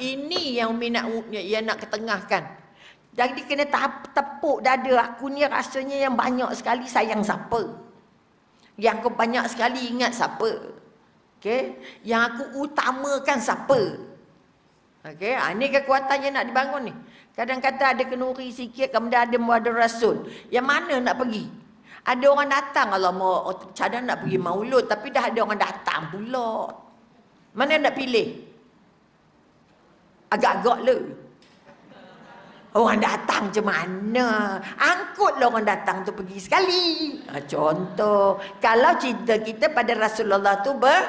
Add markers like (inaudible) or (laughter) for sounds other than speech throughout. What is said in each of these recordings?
Ini yang Umi nak, yang nak ketengahkan. Jadi kena tepuk dada aku ni rasanya yang banyak sekali sayang siapa. Yang aku banyak sekali ingat siapa. Okay? Yang aku utamakan siapa. Okay? Ha, ini kekuatan yang nak dibangun ni. Kadang-kadang ada kenuri sikit, kemudian ada ada rasul. Yang mana nak pergi? Ada orang datang kalau mau oh, cadang nak pergi maulud tapi dah ada orang datang pula. Mana nak pilih? Agak-agak le. Orang datang macam mana? Angkutlah orang datang tu pergi sekali. Ha, contoh, kalau cinta kita pada Rasulullah tu ber,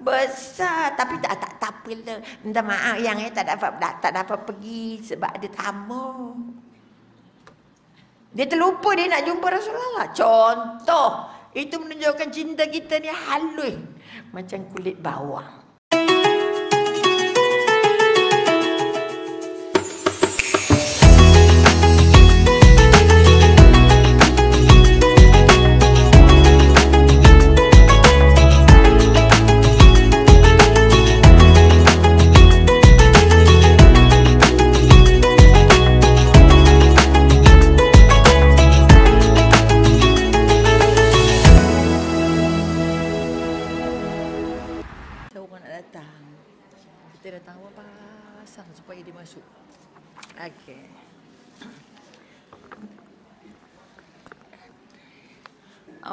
besar. Tapi tak tak tak apalah. Minta maaf yang eh, tak dapat tak, tak dapat pergi sebab ada tamu. Dia terlupa dia nak jumpa Rasulullah. Contoh, itu menunjukkan cinta kita ni halus. Macam kulit bawang.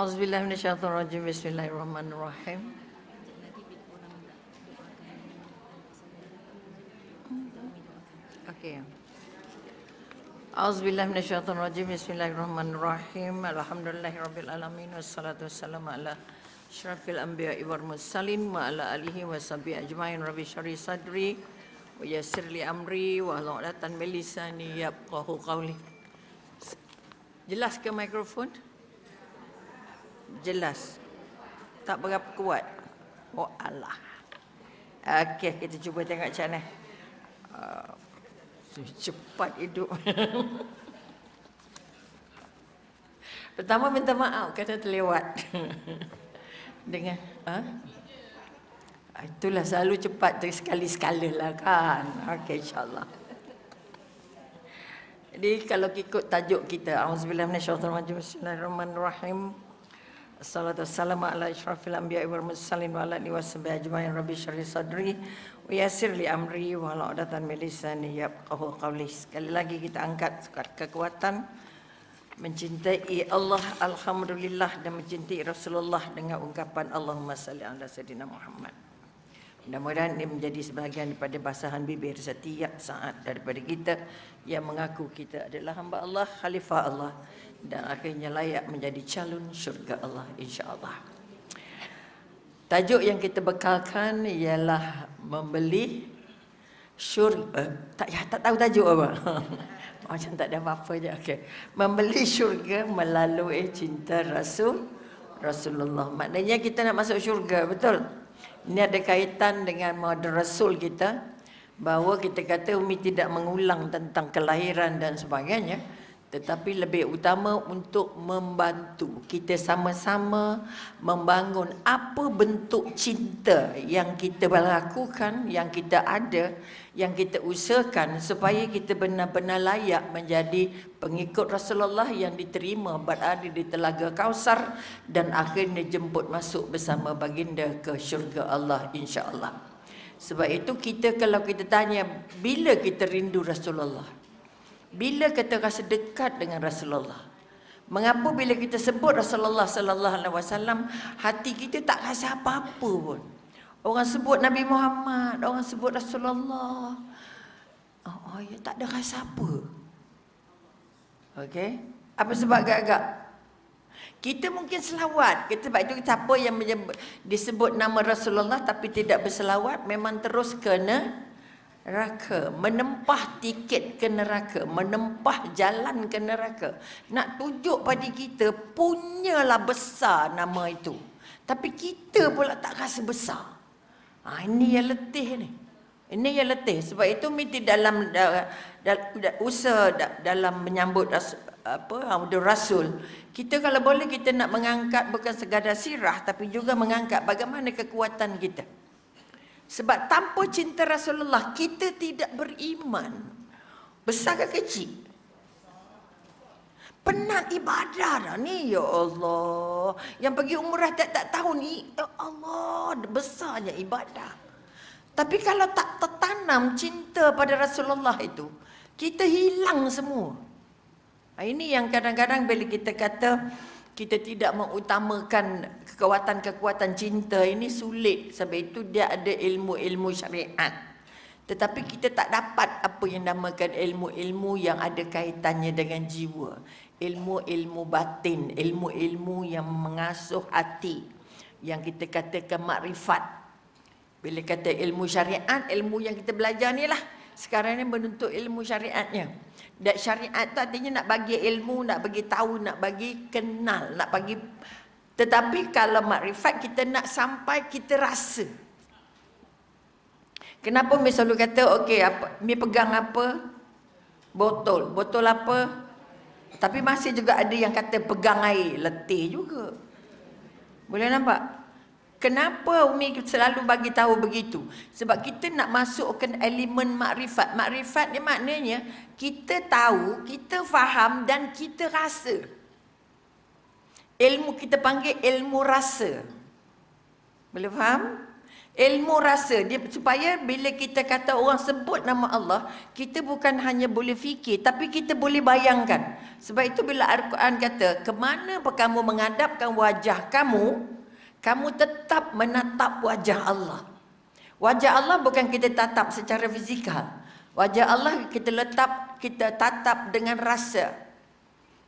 Auzubillah minasyaitonirrajim. Bismillahirrahmanirrahim. Okey. Auzubillah minasyaitonirrajim. Bismillahirrahmanirrahim. Alhamdulillahirabbil alamin wassalatu wassalamu ala asyrafil anbiya'i wal mursalin wa ala alihi wa sahbihi ajmain. Rabbi syarih sadri wa yassir li amri wa hlul 'uqdatam min lisani yafqahu qawli. Jelas ke mikrofon? Jelas. Tak berapa kuat. Oh Allah. Okey, kita cuba tengok macam mana. Uh, cepat hidup. (laughs) Pertama minta maaf kata terlewat. (laughs) Dengan ha? Itulah selalu cepat tu sekali-sekala lah kan. Okey insya-Allah. Jadi kalau ikut tajuk kita, auzubillahi minasyaitonir rajim. Bismillahirrahmanirrahim. Assalatu wassalamu ala ishrafil anbiya'i wal mursalin wa ala alihi washabihi ajma'in rabbi shrah sadri wa yassir li amri wa la udatan min lisani yafqahu qawli. Sekali lagi kita angkat kekuatan mencintai Allah alhamdulillah dan mencintai Rasulullah dengan ungkapan Allahumma salli ala sayyidina Muhammad. Mudah-mudahan ini menjadi sebahagian daripada basahan bibir setiap saat daripada kita yang mengaku kita adalah hamba Allah, khalifah Allah dan akhirnya layak menjadi calon syurga Allah insya-Allah. Tajuk yang kita bekalkan ialah membeli syurga. Tak ya tak tahu tajuk apa. (laughs) Macam tak ada apa-apa je. Okey. Membeli syurga melalui cinta Rasul Rasulullah. Maknanya kita nak masuk syurga, betul? Ini ada kaitan dengan model Rasul kita bahawa kita kata Umi tidak mengulang tentang kelahiran dan sebagainya tetapi lebih utama untuk membantu kita sama-sama membangun apa bentuk cinta yang kita lakukan, yang kita ada, yang kita usahakan supaya kita benar-benar layak menjadi pengikut Rasulullah yang diterima berada di Telaga Kausar dan akhirnya jemput masuk bersama baginda ke syurga Allah insya-Allah. Sebab itu kita kalau kita tanya bila kita rindu Rasulullah? Bila kita rasa dekat dengan Rasulullah. Mengapa bila kita sebut Rasulullah sallallahu alaihi wasallam hati kita tak rasa apa-apa pun. Orang sebut Nabi Muhammad, orang sebut Rasulullah. Oh, oh ya tak ada rasa apa. Okey? Apa sebab agak-agak? Kita mungkin selawat. Kita sebab itu siapa yang disebut nama Rasulullah tapi tidak berselawat memang terus kena neraka menempah tiket ke neraka menempah jalan ke neraka. Nak tunjuk pada kita punyalah besar nama itu. Tapi kita pula tak rasa besar. Ha, ini yang letih ni. Ini yang letih. Sebab itu mesti dalam da, da, da, usaha da, dalam menyambut ras, apa rasul. Kita kalau boleh kita nak mengangkat bukan sekadar sirah tapi juga mengangkat bagaimana kekuatan kita Sebab tanpa cinta Rasulullah, kita tidak beriman. Besar ke kecil? Penat ibadah dah ni, ya Allah. Yang pergi umrah tak tak tahu ni, ya Allah, besarnya ibadah. Tapi kalau tak tertanam cinta pada Rasulullah itu, kita hilang semua. Ini yang kadang-kadang bila kita kata kita tidak mengutamakan kekuatan-kekuatan cinta ini sulit sebab itu dia ada ilmu-ilmu syariat. Tetapi kita tak dapat apa yang namakan ilmu-ilmu yang ada kaitannya dengan jiwa. Ilmu-ilmu batin, ilmu-ilmu yang mengasuh hati. Yang kita katakan makrifat. Bila kata ilmu syariat, ilmu yang kita belajar ni lah. Sekarang ni menuntut ilmu syariatnya. Dan syariat tu artinya nak bagi ilmu, nak bagi tahu, nak bagi kenal, nak bagi tetapi kalau makrifat kita nak sampai kita rasa. Kenapa mi selalu kata okey apa mi pegang apa? Botol. Botol apa? Tapi masih juga ada yang kata pegang air, letih juga. Boleh nampak? Kenapa Umi selalu bagi tahu begitu? Sebab kita nak masukkan elemen makrifat. Makrifat ni maknanya kita tahu, kita faham dan kita rasa. Ilmu kita panggil ilmu rasa. Boleh faham? Ilmu rasa dia supaya bila kita kata orang sebut nama Allah, kita bukan hanya boleh fikir tapi kita boleh bayangkan. Sebab itu bila Al-Quran kata, "Ke mana kamu menghadapkan wajah kamu?" Kamu tetap menatap wajah Allah. Wajah Allah bukan kita tatap secara fizikal. Wajah Allah kita letak, kita tatap dengan rasa.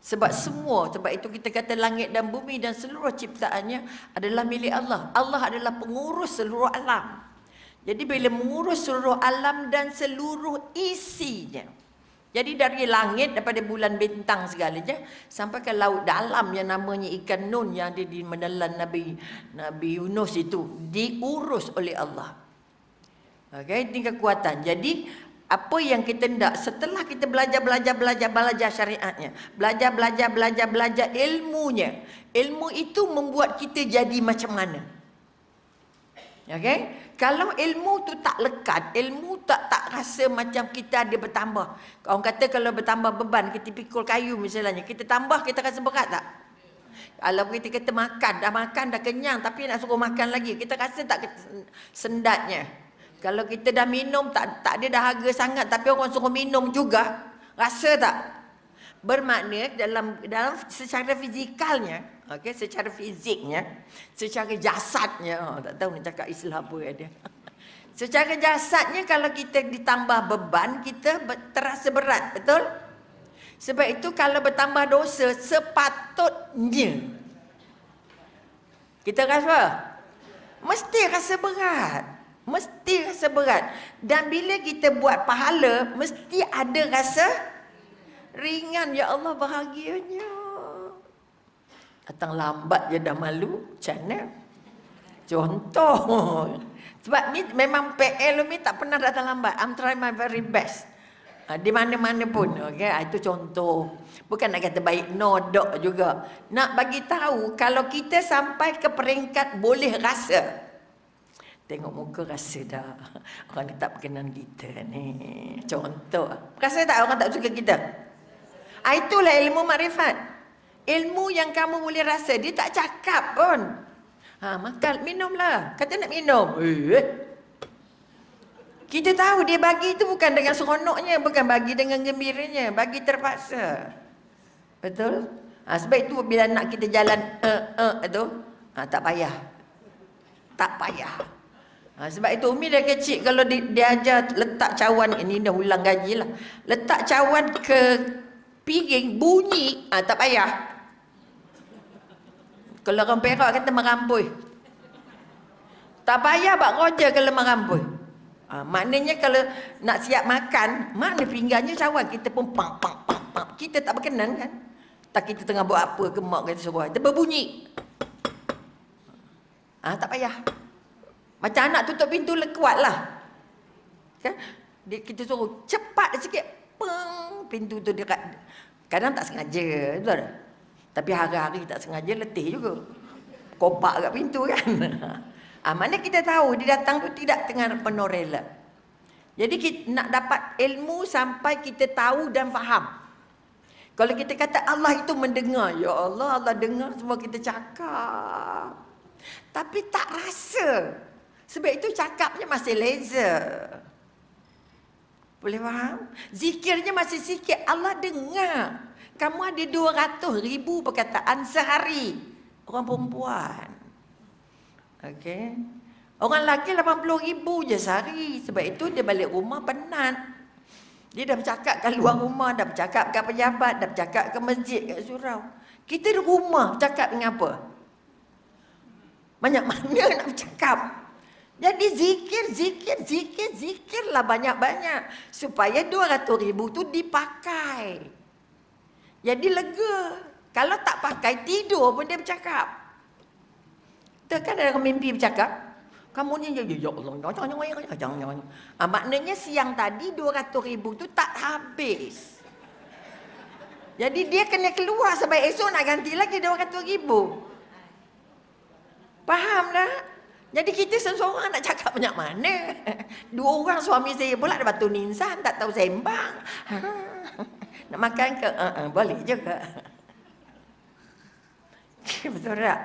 Sebab semua, sebab itu kita kata langit dan bumi dan seluruh ciptaannya adalah milik Allah. Allah adalah pengurus seluruh alam. Jadi bila mengurus seluruh alam dan seluruh isinya. Jadi dari langit daripada bulan bintang segalanya sampai ke laut dalam yang namanya ikan nun yang ada di menelan Nabi Nabi Yunus itu diurus oleh Allah. Okey, ini kekuatan. Jadi apa yang kita hendak setelah kita belajar belajar belajar belajar syariatnya, belajar belajar belajar belajar ilmunya. Ilmu itu membuat kita jadi macam mana? Okey? Kalau ilmu tu tak lekat, ilmu tak tak rasa macam kita ada bertambah. Orang kata kalau bertambah beban, kita pikul kayu misalnya, kita tambah kita rasa berat tak? Kalau kita kata makan, dah makan dah kenyang tapi nak suruh makan lagi, kita rasa tak sendatnya. Kalau kita dah minum tak tak ada dahaga sangat tapi orang suruh minum juga, rasa tak? Bermakna dalam dalam secara fizikalnya, Okey, secara fiziknya, secara jasadnya, oh, tak tahu nak cakap Islam apa dia. (laughs) Secara jasadnya kalau kita ditambah beban, kita terasa berat, betul? Sebab itu kalau bertambah dosa sepatutnya kita rasa mesti rasa berat. Mesti rasa berat. Dan bila kita buat pahala, mesti ada rasa ringan. Ya Allah bahagianya. Datang lambat je dah malu. Macam mana? Contoh. Sebab ni memang PL ni tak pernah datang lambat. I'm trying my very best. Ha, di mana-mana pun. Okay? Ha, itu contoh. Bukan nak kata baik nodok juga. Nak bagi tahu kalau kita sampai ke peringkat boleh rasa. Tengok muka rasa dah. Orang ni tak berkenan kita ni. Contoh. Rasa tak orang tak suka kita? Ha, itulah ilmu makrifat. Ilmu yang kamu boleh rasa Dia tak cakap pun. Ha, Makan, minumlah. Kata nak minum. Eh. Kita tahu dia bagi itu bukan dengan seronoknya Bukan bagi dengan gembiranya Bagi terpaksa. Betul? Ha, sebab itu bila nak kita jalan uh, uh, itu, ha, Tak payah. Tak payah. Ha, Sebab itu Umi dah kecil Kalau di, dia ajar letak cawan Ini dah ulang gaji lah Letak cawan ke piring bunyi ha, Tak payah kalau orang Perak kata merambui. Tak payah buat roja kalau merambui. Ha, maknanya kalau nak siap makan, mana pinggangnya cawan. Kita pun pang, pang, pang, pang. Kita tak berkenan kan? Tak kita tengah buat apa ke mak kata suruh. Dia berbunyi. Ha, tak payah. Macam anak tutup pintu kuat lah. Kan? Dia, kita suruh cepat sikit. Peng, pintu tu dekat. Kadang tak sengaja. Betul tak? Tapi hari-hari tak sengaja letih juga. Kopak kat pintu kan. (laughs) Ah, mana kita tahu dia datang tu tidak tengah penuh rela. Jadi kita nak dapat ilmu sampai kita tahu dan faham. Kalau kita kata Allah itu mendengar, ya Allah Allah dengar semua kita cakap. Tapi tak rasa. Sebab itu cakapnya masih laser. Boleh faham? Zikirnya masih sikit. Allah dengar. Kamu ada 200 ribu perkataan sehari. Orang perempuan. Okey. Orang lelaki 80 ribu je sehari. Sebab itu dia balik rumah penat. Dia dah bercakap kat luar rumah. Dah bercakap kat pejabat. Dah bercakap ke masjid, kat surau. Kita di rumah bercakap dengan apa? Banyak mana nak bercakap? Jadi zikir, zikir, zikir, zikirlah banyak-banyak. Supaya 200 ribu tu dipakai. Jadi lega. Kalau tak pakai, tidur pun dia bercakap. Kita kan ada mimpi bercakap. Kamu ni ya, Allah. Ah, maknanya siang tadi 200 ribu tu tak habis. Jadi dia kena keluar sebab esok nak ganti lagi 200 ribu. Faham tak? Jadi kita seorang nak cakap banyak mana? (laughs) Dua orang suami saya pula ada batu ninsan, tak tahu sembang. (laughs) Nak makan ke? Uh, uh, boleh juga. (laughs) Betul tak?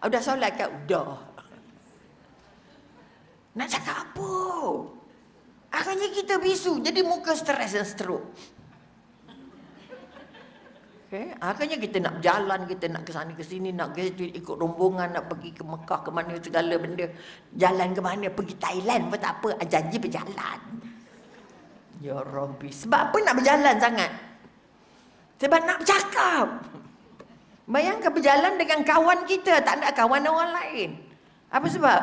Udah solat ke? Udah. Nak cakap apa? Akhirnya kita bisu. Jadi muka stres dan stroke. Okay. Akhirnya kita nak jalan, kita nak ke sana ke sini, nak ke situ, ikut rombongan, nak pergi ke Mekah, ke mana segala benda. Jalan ke mana, pergi Thailand pun tak apa, janji berjalan. Ya Rabbi, sebab apa nak berjalan sangat? Sebab nak bercakap. Bayangkan berjalan dengan kawan kita, tak ada kawan orang lain. Apa sebab?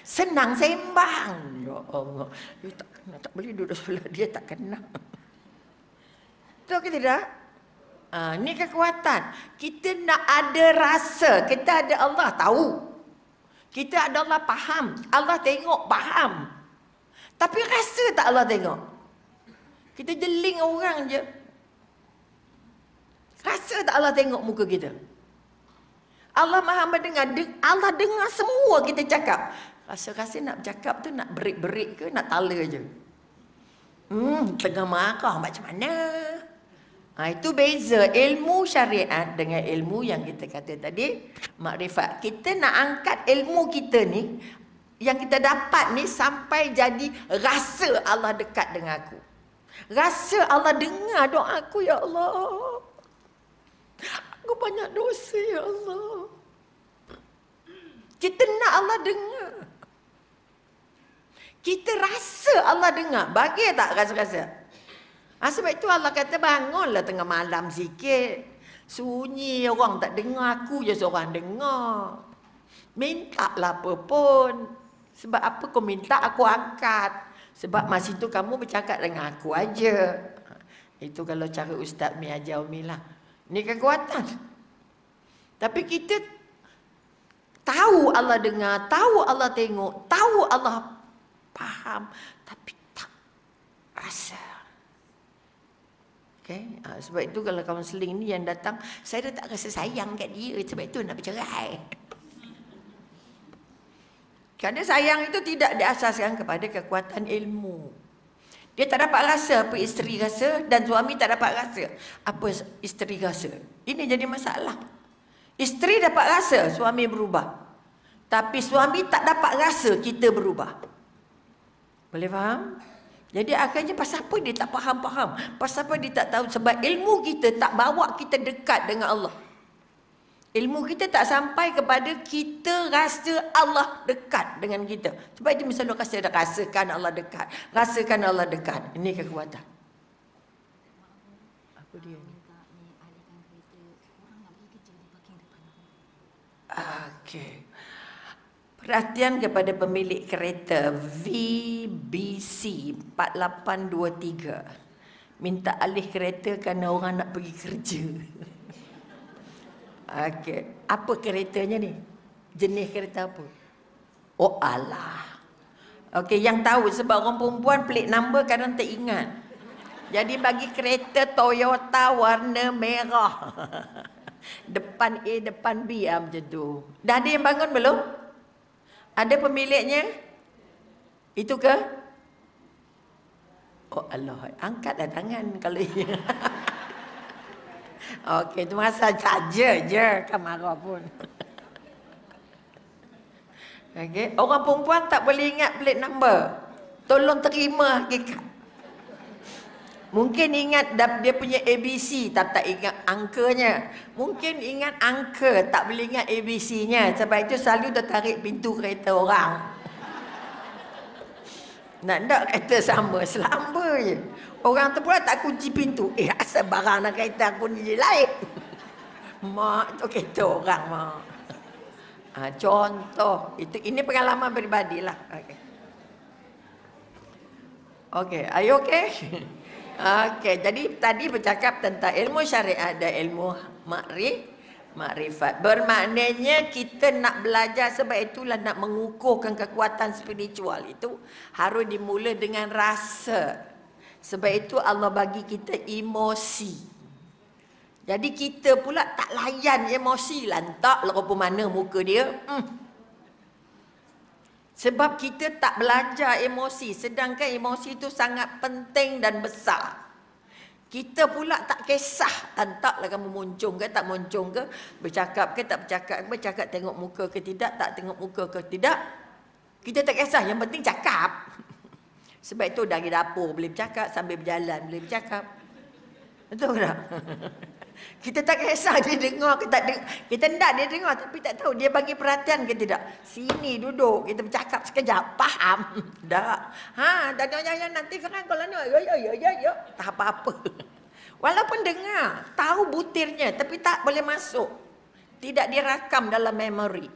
Senang sembang. Ya Allah, dia tak kena, tak boleh duduk sebelah dia, tak kena. Tahu ke tidak? Ha, ni kekuatan. Kita nak ada rasa. Kita ada Allah tahu. Kita ada Allah faham. Allah tengok faham. Tapi rasa tak Allah tengok? Kita jeling orang je. Rasa tak Allah tengok muka kita? Allah maha mendengar. Allah dengar semua kita cakap. Rasa-rasa nak bercakap tu nak berik-berik ke nak tala je? Hmm, tengah marah macam mana? Ha, itu beza ilmu syariat dengan ilmu yang kita kata tadi makrifat. Kita nak angkat ilmu kita ni yang kita dapat ni sampai jadi rasa Allah dekat dengan aku. Rasa Allah dengar doa aku ya Allah. Aku banyak dosa ya Allah. Kita nak Allah dengar. Kita rasa Allah dengar. Bagi tak rasa-rasa? Ha, sebab itu Allah kata bangunlah tengah malam sikit. Sunyi orang tak dengar aku je seorang dengar. Minta lah apa pun. Sebab apa kau minta aku angkat. Sebab masa itu kamu bercakap dengan aku aja. Itu kalau cara Ustaz Mi ajar Umi lah. Ini kekuatan. Tapi kita tahu Allah dengar, tahu Allah tengok, tahu Allah faham. Tapi tak rasa. Okay? Ha, sebab itu kalau kaunseling ni yang datang, saya dah tak rasa sayang kat dia. Sebab itu nak bercerai. Kerana sayang itu tidak diasaskan kepada kekuatan ilmu. Dia tak dapat rasa apa isteri rasa dan suami tak dapat rasa apa isteri rasa. Ini jadi masalah. Isteri dapat rasa suami berubah. Tapi suami tak dapat rasa kita berubah. Boleh faham? Jadi akhirnya pasal apa dia tak faham-faham? Pasal apa dia tak tahu? Sebab ilmu kita tak bawa kita dekat dengan Allah. Ilmu kita tak sampai kepada kita rasa Allah dekat dengan kita. Sebab itu misalnya rasa dah rasakan Allah dekat. Rasakan Allah dekat. Ini kekuatan. Apa dia ni? Okay. Perhatian kepada pemilik kereta VBC 4823. Minta alih kereta kerana orang nak pergi kerja. (laughs) Okey, apa keretanya ni? Jenis kereta apa? Oh Allah. Okey, yang tahu sebab orang perempuan pelik number kadang tak ingat. Jadi bagi kereta Toyota warna merah. (laughs) depan A, depan B ah, macam tu. Dah ada yang bangun belum? Ada pemiliknya? Itu ke? Oh Allah, angkatlah tangan kalau iya. (laughs) Okey, tu masa saja je kan marah pun. Okey, orang perempuan tak boleh ingat plate number. Tolong terima hakikat. Mungkin ingat dia punya ABC tapi tak ingat angkanya. Mungkin ingat angka tak boleh ingat ABC-nya. Sebab itu selalu dia tarik pintu kereta orang. Nak tak kereta sama, selamba je. Orang tu pula tak kunci pintu. Eh, asal barang nak kereta aku ni lain. Mak, tu kereta orang, mak. Ha, contoh. Itu, ini pengalaman peribadi lah. Okay. Okay, are you okay? (laughs) Okey, jadi tadi bercakap tentang ilmu syariat dan ilmu makrif, makrifat. Bermaknanya kita nak belajar sebab itulah nak mengukuhkan kekuatan spiritual itu harus dimula dengan rasa. Sebab itu Allah bagi kita emosi. Jadi kita pula tak layan emosi lantak lah mana muka dia. Hmm. Sebab kita tak belajar emosi sedangkan emosi itu sangat penting dan besar. Kita pula tak kisah taklah kamu muncung ke tak muncung ke, bercakap ke tak bercakap, bercakap tengok muka ke tidak, tak tengok muka ke tidak. Kita tak kisah, yang penting cakap. (laughs) Sebab itu dari dapur boleh bercakap, sambil berjalan boleh bercakap. Betul tak? (laughs) Kita tak kisah dia dengar ke tak dengar. Kita tidak dia dengar tapi tak tahu dia bagi perhatian ke tidak. Sini duduk kita bercakap sekejap. Faham? (laughs) Tak. Ha, dah dah ya, nanti sekarang kalau nak ya ya ya ya ya. Tak apa-apa. (laughs) Walaupun dengar, tahu butirnya tapi tak boleh masuk. Tidak dirakam dalam memori.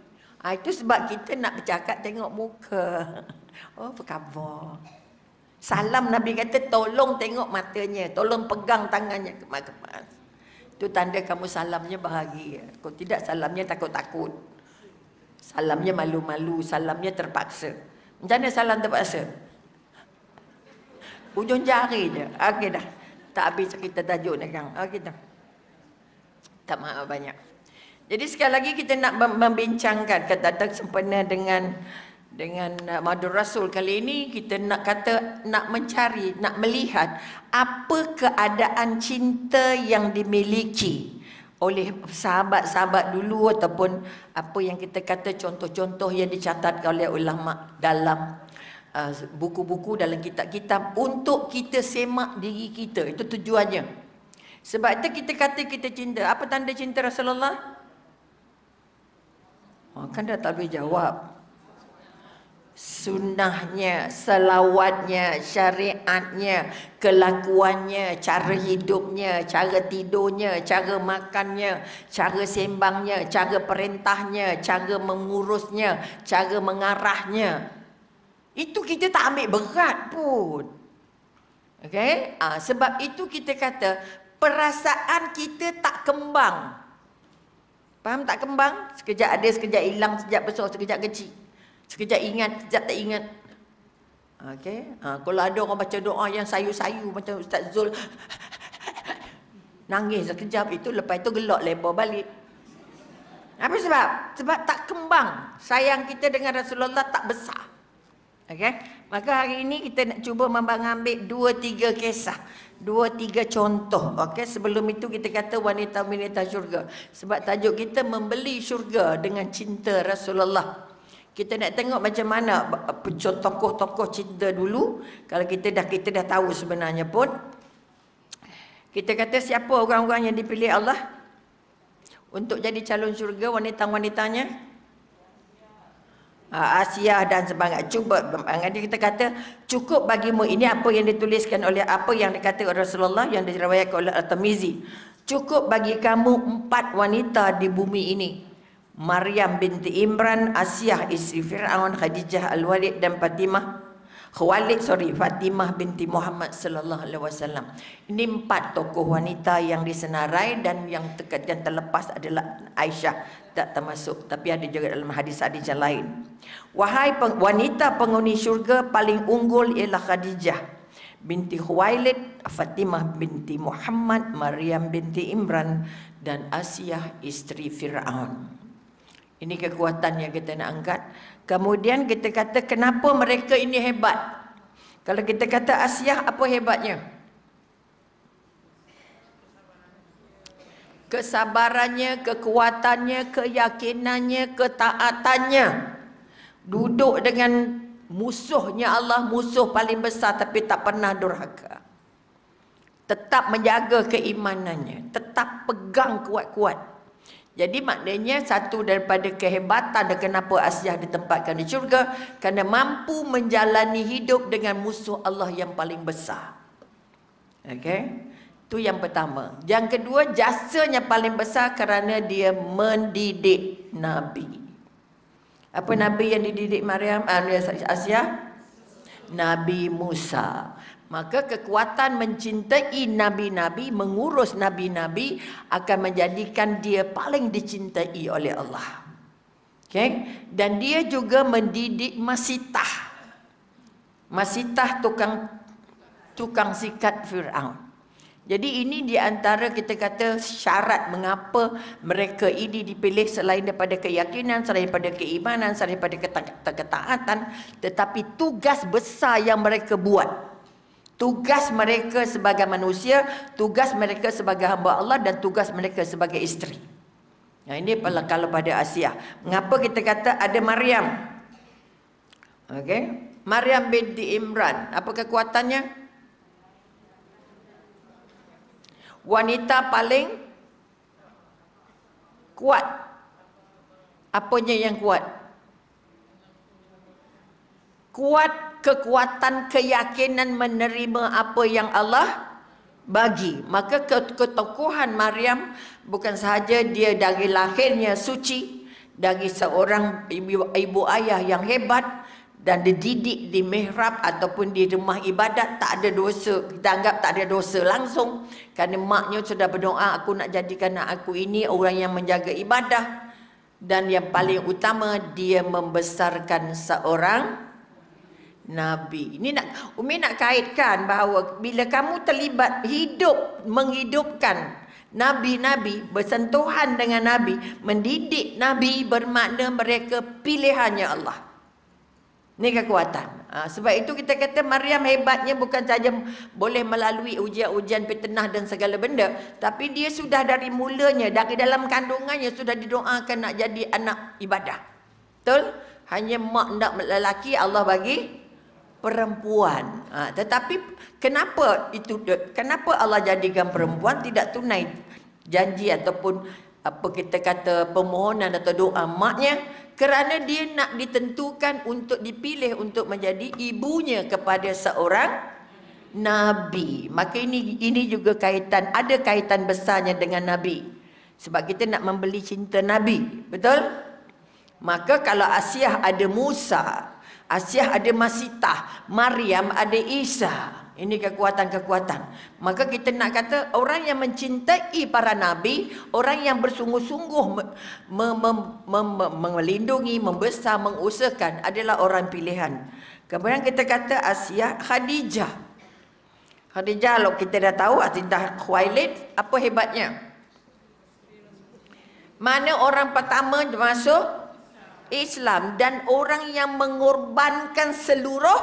Ha, itu sebab kita nak bercakap tengok muka. (laughs) Oh, apa khabar? Salam Nabi kata tolong tengok matanya, tolong pegang tangannya kemas-kemas. Itu tanda kamu salamnya bahagia. Kalau tidak salamnya takut-takut. Salamnya malu-malu, salamnya terpaksa. Macam mana salam terpaksa? Ujung jari je. Okey dah. Tak habis kita tajuk ni kan. Okey dah. Tak maaf banyak. Jadi sekali lagi kita nak membincangkan kata-kata sempena dengan dengan uh, Madur Rasul kali ini kita nak kata nak mencari nak melihat apa keadaan cinta yang dimiliki oleh sahabat-sahabat dulu ataupun apa yang kita kata contoh-contoh yang dicatat oleh ulama dalam uh, buku-buku uh, dalam kitab-kitab untuk kita semak diri kita. Itu tujuannya. Sebab itu kita kata kita cinta. Apa tanda cinta Rasulullah? Oh, kan dah tak boleh jawab sunnahnya, selawatnya, syariatnya, kelakuannya, cara hidupnya, cara tidurnya, cara makannya, cara sembangnya, cara perintahnya, cara mengurusnya, cara mengarahnya. Itu kita tak ambil berat pun. Okay? Ha, sebab itu kita kata perasaan kita tak kembang. Faham tak kembang? Sekejap ada, sekejap hilang, sekejap besar, sekejap kecil. Sekejap ingat, sekejap tak ingat. Okey. Ha, kalau ada orang baca doa yang sayu-sayu macam Ustaz Zul nangis sekejap itu lepas itu gelak lebar balik. Apa sebab? Sebab tak kembang. Sayang kita dengan Rasulullah tak besar. Okey. Maka hari ini kita nak cuba mengambil dua tiga kisah. Dua tiga contoh. Okey. Sebelum itu kita kata wanita-wanita syurga. Sebab tajuk kita membeli syurga dengan cinta Rasulullah. Kita nak tengok macam mana tokoh-tokoh cinta dulu. Kalau kita dah kita dah tahu sebenarnya pun. Kita kata siapa orang-orang yang dipilih Allah untuk jadi calon syurga wanita-wanitanya? Ha, Asia dan sebagainya. Cuba kita kata cukup bagimu ini apa yang dituliskan oleh apa yang dikata oleh Rasulullah yang diriwayatkan oleh At-Tirmizi. Cukup bagi kamu empat wanita di bumi ini. Maryam binti Imran, Asiyah isteri Fir'aun, Khadijah Al-Walid dan Fatimah Khalid sorry Fatimah binti Muhammad sallallahu alaihi wasallam. Ini empat tokoh wanita yang disenarai dan yang tekat yang terlepas adalah Aisyah tak termasuk tapi ada juga dalam hadis-hadis yang lain. Wahai peng, wanita penghuni syurga paling unggul ialah Khadijah binti Khuwailid, Fatimah binti Muhammad, Maryam binti Imran dan Asiyah isteri Firaun. Ini kekuatan yang kita nak angkat. Kemudian kita kata kenapa mereka ini hebat? Kalau kita kata Asia apa hebatnya? Kesabarannya, kekuatannya, keyakinannya, ketaatannya. Duduk dengan musuhnya Allah, musuh paling besar tapi tak pernah durhaka. Tetap menjaga keimanannya, tetap pegang kuat-kuat. Jadi maknanya satu daripada kehebatan dan kenapa Asyah ditempatkan di syurga kerana mampu menjalani hidup dengan musuh Allah yang paling besar. Okey. Itu yang pertama. Yang kedua, jasanya paling besar kerana dia mendidik Nabi. Apa Nabi yang dididik Maryam? Ah, Asyah? Nabi Musa. Maka kekuatan mencintai nabi-nabi, mengurus nabi-nabi akan menjadikan dia paling dicintai oleh Allah. Okay? Dan dia juga mendidik Masitah. Masitah tukang tukang sikat Firaun. Jadi ini di antara kita kata syarat mengapa mereka ini dipilih selain daripada keyakinan, selain daripada keimanan, selain daripada ketaatan, tetapi tugas besar yang mereka buat tugas mereka sebagai manusia, tugas mereka sebagai hamba Allah dan tugas mereka sebagai isteri. Nah ini kalau pada Asia. Mengapa kita kata ada Maryam? Okey. Maryam binti Imran. Apa kekuatannya? Wanita paling kuat. Apanya yang kuat? Kuat kekuatan keyakinan menerima apa yang Allah bagi. Maka ketokohan Maryam bukan sahaja dia dari lahirnya suci, dari seorang ibu, ibu ayah yang hebat dan dididik di mihrab ataupun di rumah ibadat tak ada dosa. Kita anggap tak ada dosa langsung. Kerana maknya sudah berdoa aku nak jadikan anak aku ini orang yang menjaga ibadah. Dan yang paling utama dia membesarkan seorang Nabi. Ini nak Umi nak kaitkan bahawa bila kamu terlibat hidup menghidupkan nabi-nabi bersentuhan dengan nabi, mendidik nabi bermakna mereka pilihannya Allah. Ini kekuatan. Ha, sebab itu kita kata Maryam hebatnya bukan saja boleh melalui ujian-ujian petenah dan segala benda. Tapi dia sudah dari mulanya, dari dalam kandungannya sudah didoakan nak jadi anak ibadah. Betul? Hanya mak nak lelaki Allah bagi perempuan. Ha, tetapi kenapa itu kenapa Allah jadikan perempuan tidak tunai janji ataupun apa kita kata permohonan atau doa maknya kerana dia nak ditentukan untuk dipilih untuk menjadi ibunya kepada seorang nabi. Maka ini ini juga kaitan ada kaitan besarnya dengan nabi. Sebab kita nak membeli cinta nabi, betul? Maka kalau Asia ada Musa, Asyah ada Masitah, Maryam ada Isa. Ini kekuatan-kekuatan. Maka kita nak kata orang yang mencintai para nabi, orang yang bersungguh-sungguh melindungi, membesar, mengusahakan adalah orang pilihan. Kemudian kita kata Asia Khadijah. Khadijah kalau kita dah tahu Azidah Khuwailid, apa hebatnya? Mana orang pertama masuk Islam dan orang yang mengorbankan seluruh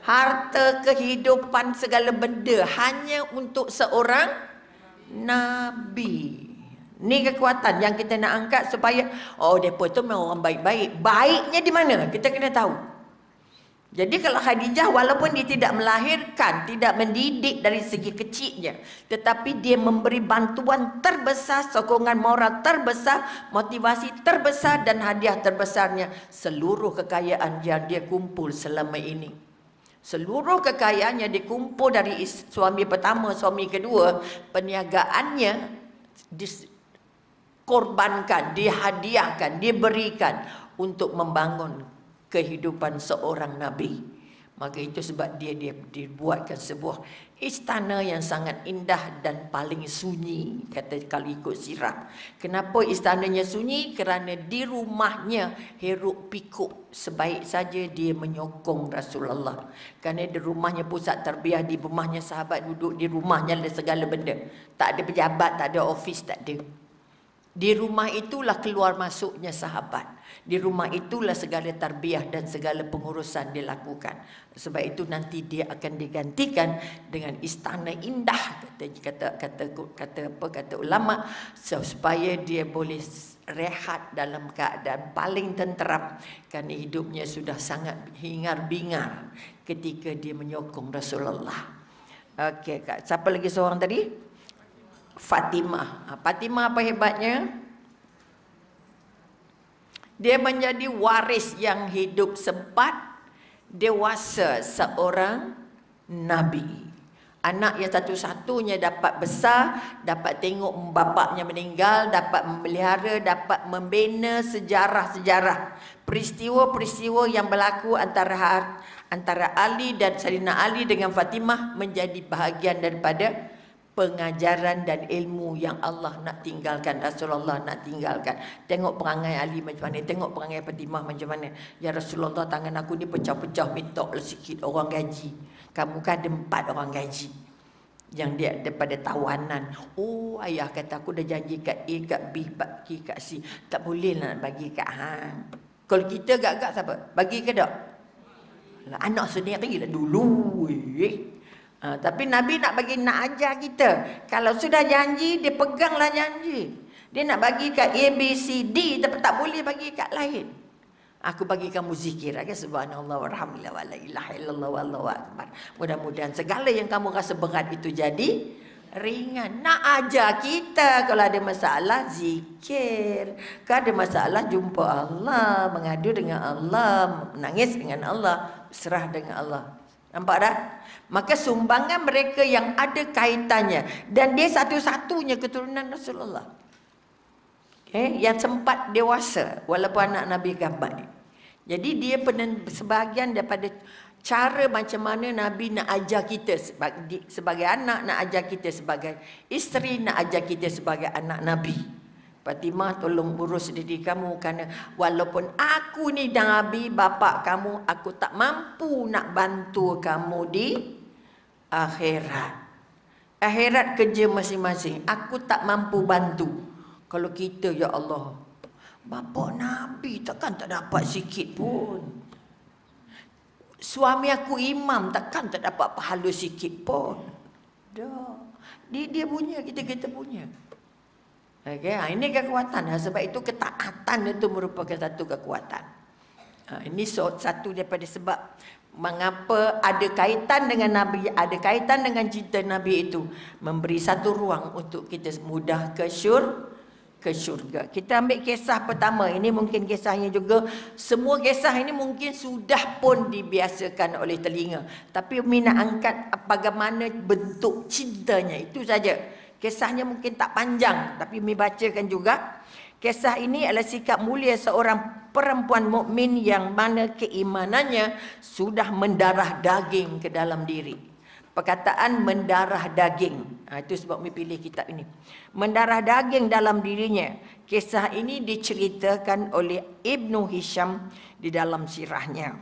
harta kehidupan segala benda hanya untuk seorang nabi. Ni kekuatan yang kita nak angkat supaya oh depa tu memang orang baik-baik. Baiknya di mana? Kita kena tahu. Jadi kalau Khadijah walaupun dia tidak melahirkan, tidak mendidik dari segi kecilnya, tetapi dia memberi bantuan terbesar, sokongan moral terbesar, motivasi terbesar dan hadiah terbesarnya seluruh kekayaan yang dia kumpul selama ini. Seluruh kekayaannya dikumpul dari suami pertama, suami kedua, perniagaannya dikorbankan, dihadiahkan, diberikan untuk membangun kehidupan seorang nabi. Maka itu sebab dia dia dibuatkan sebuah istana yang sangat indah dan paling sunyi kata kalau ikut sirah. Kenapa istananya sunyi? Kerana di rumahnya heruk pikuk sebaik saja dia menyokong Rasulullah. Kerana di rumahnya pusat terbiah di rumahnya sahabat duduk di rumahnya ada segala benda. Tak ada pejabat, tak ada ofis, tak ada. Di rumah itulah keluar masuknya sahabat. Di rumah itulah segala tarbiyah dan segala pengurusan dilakukan. Sebab itu nanti dia akan digantikan dengan istana indah kata kata kata kata apa kata ulama supaya dia boleh rehat dalam keadaan paling tenteram kerana hidupnya sudah sangat hingar-bingar ketika dia menyokong Rasulullah. Okey, siapa lagi seorang tadi? Fatimah. Ha, Fatimah apa hebatnya? Dia menjadi waris yang hidup sempat dewasa seorang nabi. Anak yang satu-satunya dapat besar, dapat tengok bapaknya meninggal, dapat memelihara, dapat membina sejarah-sejarah. Peristiwa-peristiwa yang berlaku antara antara Ali dan Salina Ali dengan Fatimah menjadi bahagian daripada pengajaran dan ilmu yang Allah nak tinggalkan Rasulullah nak tinggalkan tengok perangai Ali macam mana tengok perangai Fatimah macam mana ya Rasulullah tangan aku ni pecah-pecah minta lah sikit orang gaji kamu kan ada empat orang gaji yang dia daripada tawanan. Oh, ayah kata aku dah janji kat A, kat B, kat C, kat C. Tak boleh lah nak bagi kat hang. Kalau kita gak-gak siapa? Bagi ke tak? Lah, anak sendiri lah dulu. Eh. Ha, tapi Nabi nak bagi nak ajar kita. Kalau sudah janji, dia peganglah janji. Dia nak bagi kat A, B, C, D. Tapi tak boleh bagi kat lain. Aku bagi kamu zikir okay? subhanallah walhamdulillah wala ilaha illallah wallahu akbar. Mudah-mudahan segala yang kamu rasa berat itu jadi ringan. Nak ajar kita kalau ada masalah zikir. Kalau ada masalah jumpa Allah, mengadu dengan Allah, menangis dengan Allah, serah dengan Allah. Nampak tak? Maka sumbangan mereka yang ada kaitannya dan dia satu-satunya keturunan Rasulullah. Okay? Yang sempat dewasa walaupun anak Nabi gambar. Jadi dia pernah sebahagian daripada cara macam mana Nabi nak ajar kita sebagai anak, nak ajar kita sebagai isteri, nak ajar kita sebagai anak Nabi. Fatimah tolong urus diri kamu kerana walaupun aku ni Nabi, bapa kamu, aku tak mampu nak bantu kamu di akhirat. Akhirat kerja masing-masing. Aku tak mampu bantu. Kalau kita, Ya Allah, Bapa Nabi takkan tak dapat sikit pun. Suami aku imam takkan tak dapat pahala sikit pun. Dah. Dia, dia punya, kita kita punya. Okay, ha, ini kekuatan. Ha, sebab itu ketaatan itu merupakan satu kekuatan. Ha, ini satu daripada sebab mengapa ada kaitan dengan Nabi, ada kaitan dengan cinta Nabi itu. Memberi satu ruang untuk kita mudah ke syur, ke syurga. Kita ambil kisah pertama. Ini mungkin kisahnya juga. Semua kisah ini mungkin sudah pun dibiasakan oleh telinga. Tapi Mina angkat bagaimana bentuk cintanya. Itu saja. Kisahnya mungkin tak panjang. Tapi Mi bacakan juga. Kisah ini adalah sikap mulia seorang perempuan mukmin yang mana keimanannya sudah mendarah daging ke dalam diri perkataan mendarah daging. Ha, itu sebab kami pilih kitab ini. Mendarah daging dalam dirinya. Kisah ini diceritakan oleh Ibnu Hisham di dalam sirahnya.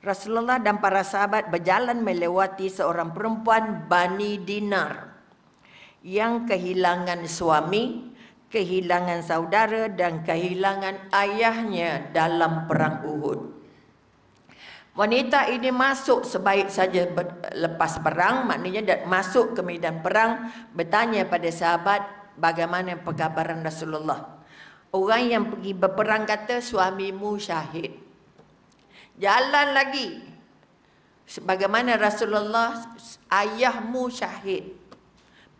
Rasulullah dan para sahabat berjalan melewati seorang perempuan Bani Dinar yang kehilangan suami, kehilangan saudara dan kehilangan ayahnya dalam perang Uhud. Wanita ini masuk sebaik saja lepas perang, maknanya masuk ke medan perang, bertanya pada sahabat bagaimana perkabaran Rasulullah. Orang yang pergi berperang kata suamimu syahid. Jalan lagi. Sebagaimana Rasulullah ayahmu syahid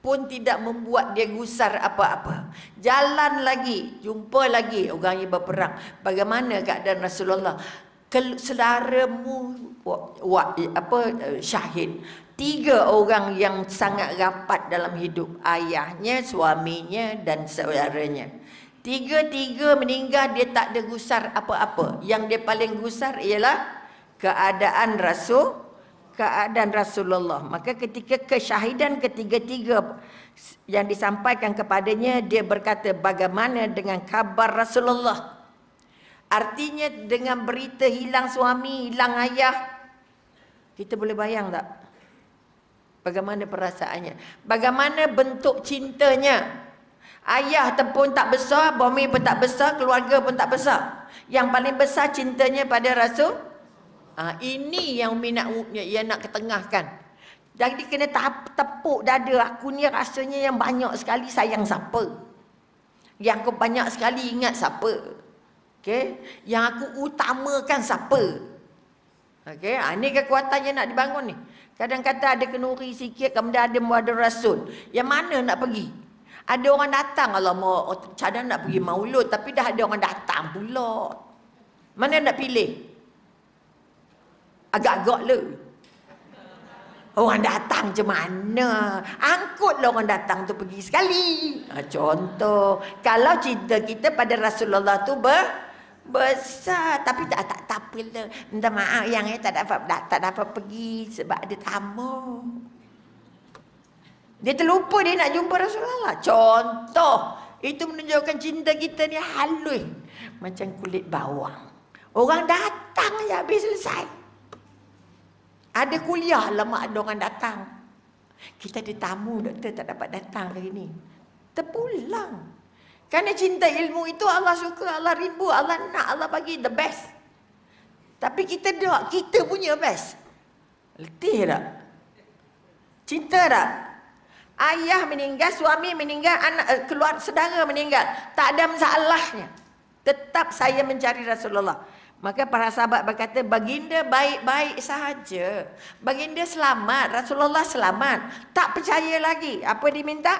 pun tidak membuat dia gusar apa-apa. Jalan lagi, jumpa lagi orang yang berperang. Bagaimana keadaan Rasulullah? saudaramu apa syahid tiga orang yang sangat rapat dalam hidup ayahnya suaminya dan saudaranya tiga-tiga meninggal dia tak ada gusar apa-apa yang dia paling gusar ialah keadaan rasul keadaan Rasulullah maka ketika kesyahidan ketiga-tiga yang disampaikan kepadanya dia berkata bagaimana dengan kabar Rasulullah Artinya dengan berita hilang suami, hilang ayah. Kita boleh bayang tak? Bagaimana perasaannya? Bagaimana bentuk cintanya? Ayah pun tak besar, bumi pun tak besar, keluarga pun tak besar. Yang paling besar cintanya pada Rasul. Ha, ini yang Umi nak, yang nak ketengahkan. Jadi kena tepuk dada aku ni rasanya yang banyak sekali sayang siapa. Yang aku banyak sekali ingat siapa. Okay? Yang aku utamakan siapa. Okay? Ha, ini kekuatan yang nak dibangun ni. Kadang-kadang ada kenuri sikit, kemudian ada muada rasul. Yang mana nak pergi? Ada orang datang Allah mau cadang nak pergi maulud tapi dah ada orang datang pula. Mana nak pilih? Agak-agak le. Orang datang macam mana? Angkutlah orang datang tu pergi sekali. Ha, contoh, kalau cinta kita pada Rasulullah tu ber besar tapi tak tak tak apa Minta maaf yang eh, tak dapat tak dapat pergi sebab ada tamu. Dia terlupa dia nak jumpa Rasulullah. Contoh. Itu menunjukkan cinta kita ni halus. Macam kulit bawang. Orang datang je habis selesai. Ada kuliah lama ada orang datang. Kita ada tamu doktor tak dapat datang hari ni. Terpulang. Kerana cinta ilmu itu Allah suka, Allah rindu, Allah nak, Allah bagi the best. Tapi kita tak, kita punya best. Letih tak? Cinta tak? Ayah meninggal, suami meninggal, anak uh, keluar saudara meninggal. Tak ada masalahnya. Tetap saya mencari Rasulullah. Maka para sahabat berkata, baginda baik-baik sahaja. Baginda selamat, Rasulullah selamat. Tak percaya lagi. Apa diminta?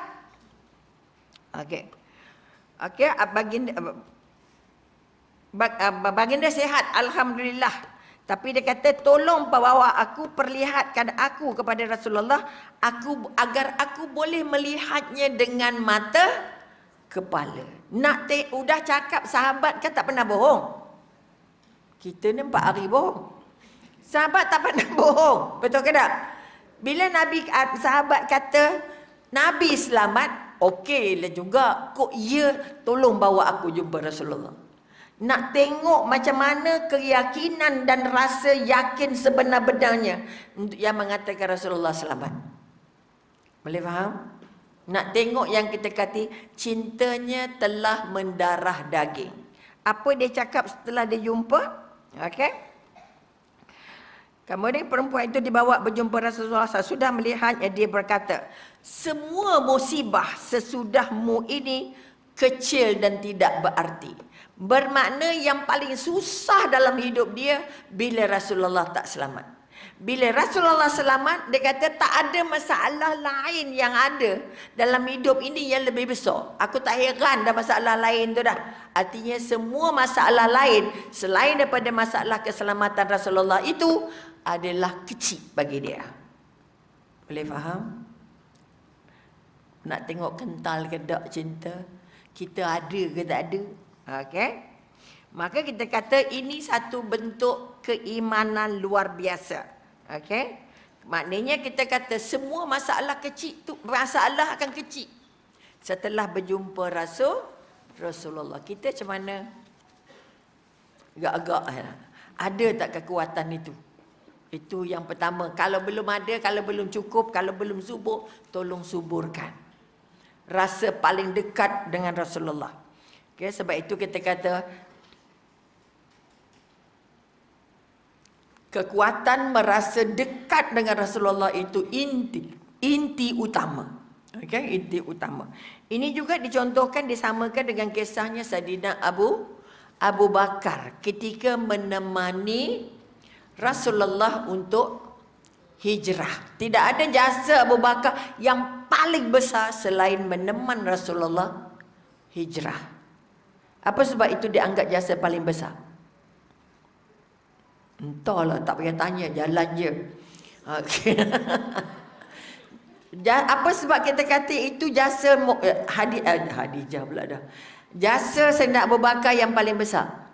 Okey. Okey, baginda baginda sehat, alhamdulillah. Tapi dia kata tolong bawa aku perlihatkan aku kepada Rasulullah aku agar aku boleh melihatnya dengan mata kepala. Nak te udah cakap sahabat kan tak pernah bohong. Kita ni empat hari bohong. Sahabat tak pernah (laughs) bohong. Betul ke tak? Bila Nabi sahabat kata Nabi selamat, okeylah juga. Kok ia tolong bawa aku jumpa Rasulullah. Nak tengok macam mana keyakinan dan rasa yakin sebenar-benarnya untuk yang mengatakan Rasulullah selamat. Boleh faham? Nak tengok yang kita kata cintanya telah mendarah daging. Apa dia cakap setelah dia jumpa? Okey. Kemudian perempuan itu dibawa berjumpa Rasulullah sudah melihatnya dia berkata, semua musibah sesudahmu ini kecil dan tidak berarti. Bermakna yang paling susah dalam hidup dia bila Rasulullah tak selamat. Bila Rasulullah selamat, dia kata tak ada masalah lain yang ada dalam hidup ini yang lebih besar. Aku tak heran dah masalah lain tu dah. Artinya semua masalah lain selain daripada masalah keselamatan Rasulullah itu adalah kecil bagi dia. Boleh faham? Nak tengok kental ke tak cinta? Kita ada ke tak ada? Okey. Maka kita kata ini satu bentuk keimanan luar biasa. Okey. Maknanya kita kata semua masalah kecil tu masalah akan kecil. Setelah berjumpa Rasul Rasulullah kita macam mana? Gak-gak ya. Ada tak kekuatan itu? Itu yang pertama. Kalau belum ada, kalau belum cukup, kalau belum subur, tolong suburkan. Rasa paling dekat dengan Rasulullah. Okay, sebab itu kita kata kekuatan merasa dekat dengan Rasulullah itu inti inti utama. Okay, inti utama. Ini juga dicontohkan disamakan dengan kisahnya Saidina Abu Abu Bakar ketika menemani Rasulullah untuk hijrah. Tidak ada jasa Abu Bakar yang paling besar selain meneman Rasulullah hijrah. Apa sebab itu dianggap jasa paling besar? Entahlah, tak payah tanya, jalan je. Okay. (laughs) Apa sebab kita kata itu jasa eh, hadi, eh, Hadijah pula dah. Jasa Sayyidina Abu Bakar yang paling besar.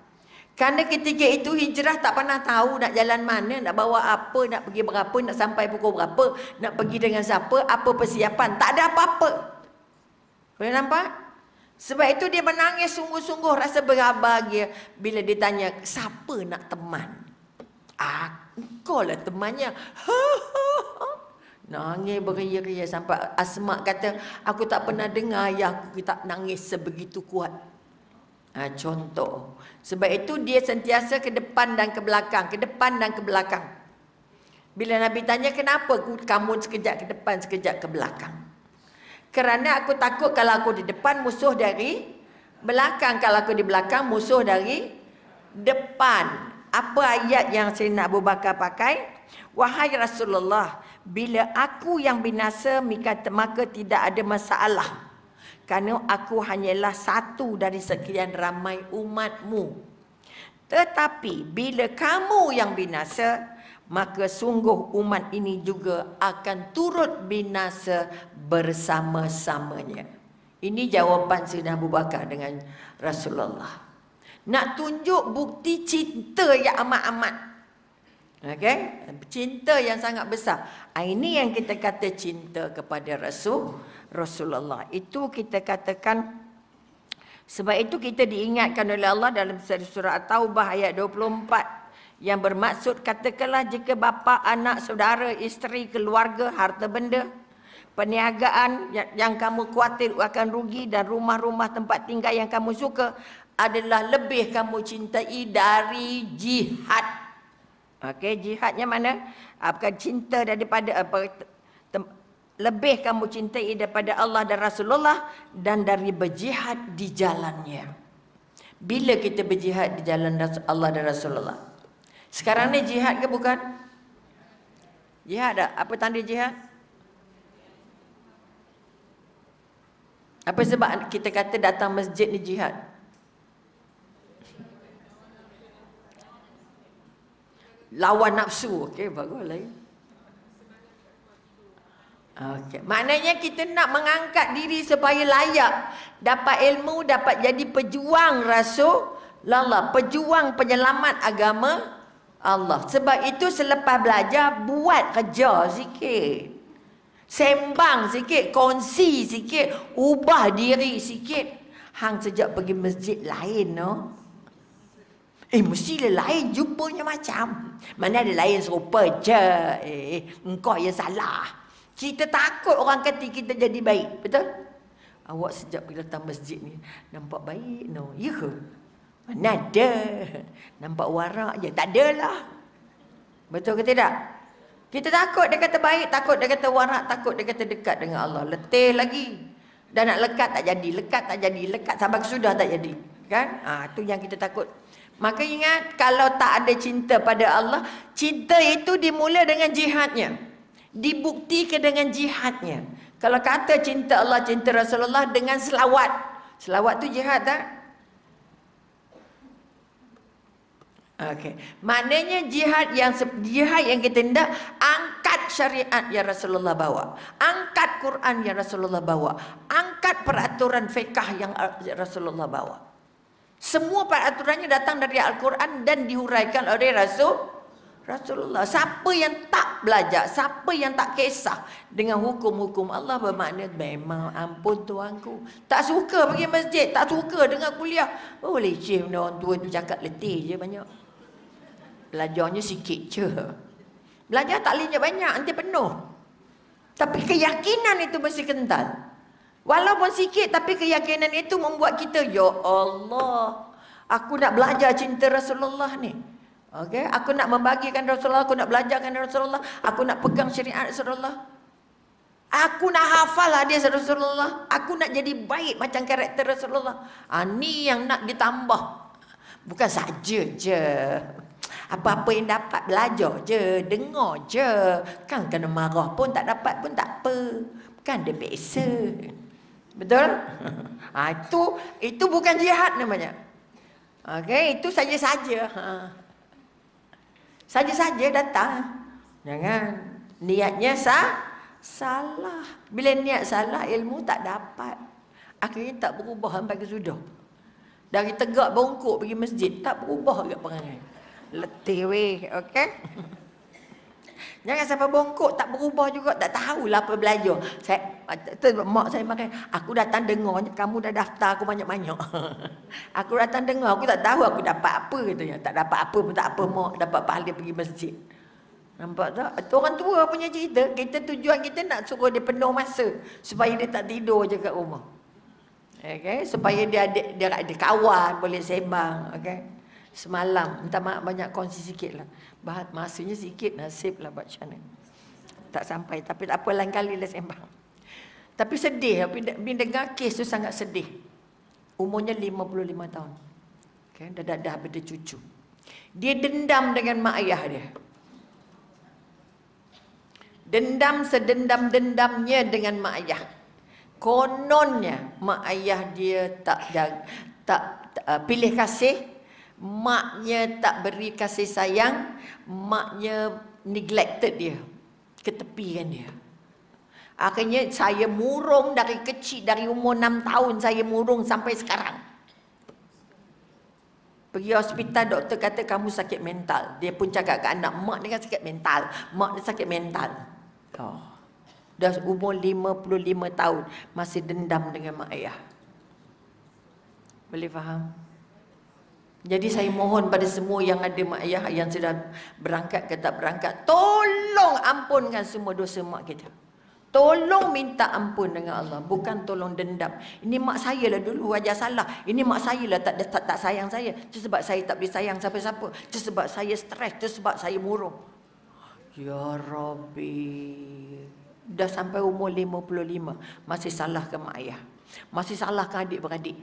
Kerana ketika itu hijrah tak pernah tahu nak jalan mana, nak bawa apa, nak pergi berapa, nak sampai pukul berapa, nak pergi dengan siapa, apa persiapan. Tak ada apa-apa. Boleh nampak? Sebab itu dia menangis sungguh-sungguh rasa berbahagia bila ditanya siapa nak teman. Ah, kau lah temannya. (laughs) Nangis beria-ria sampai Asma kata, aku tak pernah dengar ayah aku tak nangis sebegitu kuat. Ha, contoh. Sebab itu dia sentiasa ke depan dan ke belakang. Ke depan dan ke belakang. Bila Nabi tanya, kenapa kamu sekejap ke depan, sekejap ke belakang? Kerana aku takut kalau aku di depan, musuh dari belakang. Kalau aku di belakang, musuh dari depan. Apa ayat yang Sayyidina Abu Bakar pakai? Wahai Rasulullah, bila aku yang binasa maka tidak ada masalah. Kerana aku hanyalah satu dari sekian ramai umatmu. Tetapi bila kamu yang binasa maka sungguh umat ini juga akan turut binasa bersama-samanya. Ini jawapan Sayyidina Abu Bakar dengan Rasulullah nak tunjuk bukti cinta yang amat-amat Okay? Cinta yang sangat besar. Ah, ini yang kita kata cinta kepada Rasul Rasulullah. Itu kita katakan sebab itu kita diingatkan oleh Allah dalam surah At-Taubah ayat 24 yang bermaksud katakanlah jika bapa, anak, saudara, isteri, keluarga, harta benda, perniagaan yang, yang kamu khawatir akan rugi dan rumah-rumah tempat tinggal yang kamu suka adalah lebih kamu cintai dari jihad Okey, jihadnya mana? Apakah cinta daripada apa lebih kamu cintai daripada Allah dan Rasulullah dan dari berjihad di jalannya. Bila kita berjihad di jalan Allah dan Rasulullah? Sekarang ni jihad ke bukan? Jihad tak? Apa tanda jihad? Apa sebab kita kata datang masjid ni jihad? Lawan nafsu. Okey bagus lain okey maknanya kita nak mengangkat diri supaya layak. Dapat ilmu dapat jadi pejuang rasul Allah pejuang penyelamat agama Allah. Sebab itu selepas belajar buat kerja sikit. Sembang sikit kongsi sikit ubah diri sikit. Hang sejak pergi masjid lain no Eh mestilah lain jumpanya macam. Mana ada lain serupa je. Eh, engkau yang salah. Kita takut orang kata kita jadi baik. Betul? Awak sejak pergi datang masjid ni nampak baik no. Ya ke? Mana ada? Nampak warak je. Tak adalah. Betul ke tidak? Kita takut dia kata baik, takut dia kata warak, takut dia kata dekat dengan Allah. Letih lagi. Dan nak lekat tak jadi, lekat tak jadi, lekat sampai sudah tak jadi. Kan? Ah, tu yang kita takut. Maka ingat kalau tak ada cinta pada Allah, cinta itu dimulai dengan jihadnya. Dibuktikan dengan jihadnya. Kalau kata cinta Allah, cinta Rasulullah dengan selawat. Selawat tu jihad tak? Okey. Maknanya jihad yang jihad yang kita hendak angkat syariat yang Rasulullah bawa. Angkat Quran yang Rasulullah bawa. Angkat peraturan fiqh yang Rasulullah bawa. Semua peraturannya datang dari Al-Quran dan dihuraikan oleh Rasul Rasulullah. Siapa yang tak belajar, siapa yang tak kisah dengan hukum-hukum Allah bermakna memang ampun tuanku. Tak suka pergi masjid, tak suka dengar kuliah. Oh leceh benda orang tua tu cakap letih je banyak. Belajarnya sikit je. Belajar tak boleh banyak, nanti penuh. Tapi keyakinan itu mesti kental. Walaupun sikit tapi keyakinan itu membuat kita ya Allah. Aku nak belajar cinta Rasulullah ni. Okey, aku nak membagikan Rasulullah, aku nak belajarkan Rasulullah, aku nak pegang syariat Rasulullah. Aku nak hafal hadis Rasulullah. Aku nak jadi baik macam karakter Rasulullah. Ah ni yang nak ditambah. Bukan saja je. Apa-apa yang dapat belajar je, dengar je. Kan kena marah pun tak dapat pun tak apa. Kan dia biasa. Betul? Ha, itu itu bukan jihad namanya. Okey, itu saja-saja. Ha. Saja-saja datang. Jangan niatnya sah salah. Bila niat salah ilmu tak dapat. Akhirnya tak berubah sampai ke sudah. Dari tegak bongkok pergi masjid tak berubah ke perangai. Letih weh, okey? (laughs) Jangan sampai bongkok tak berubah juga tak tahulah apa belajar. Saya tu mak saya makan aku datang dengar kamu dah daftar aku banyak-banyak. (laughs) aku datang dengar aku tak tahu aku dapat apa katanya. Tak dapat apa pun tak apa mak dapat pahala pergi masjid. Nampak tak? Itu orang tua punya cerita. Kita tujuan kita nak suruh dia penuh masa. Supaya dia tak tidur je kat rumah. Okay? Supaya dia ada, dia ada kawan, boleh sembang. Okay? Semalam, minta maaf banyak kongsi sikit lah. Bahat masanya sikit, nasib lah buat macam. Tak sampai, tapi tak apa lain kali lah sembang. Tapi sedih, bila dengar kes tu sangat sedih. Umurnya 55 tahun. Okay? Dah, dah, dah benda cucu. Dia dendam dengan mak ayah dia. Dendam sedendam-dendamnya dengan mak ayah. Kononnya mak ayah dia tak jaga, tak uh, pilih kasih, maknya tak beri kasih sayang, maknya neglected dia. Ketepikan dia. Akhirnya saya murung dari kecil, dari umur 6 tahun saya murung sampai sekarang. Pergi hospital, doktor kata kamu sakit mental. Dia pun cakap ke anak, mak ni kan sakit mental. Mak ni sakit mental. Oh. Dah umur 55 tahun masih dendam dengan mak ayah. Boleh faham? Jadi saya mohon pada semua yang ada mak ayah yang sudah berangkat ke tak berangkat, tolong ampunkan semua dosa mak kita. Tolong minta ampun dengan Allah, bukan tolong dendam. Ini mak saya lah dulu aja salah. Ini mak saya lah tak, tak tak sayang saya. Itu sebab saya tak boleh sayang siapa-siapa. Itu sebab saya stres, itu sebab saya murung. Ya Rabbi. Dah sampai umur 55. Masih salah ke mak ayah. Masih salah ke adik-beradik.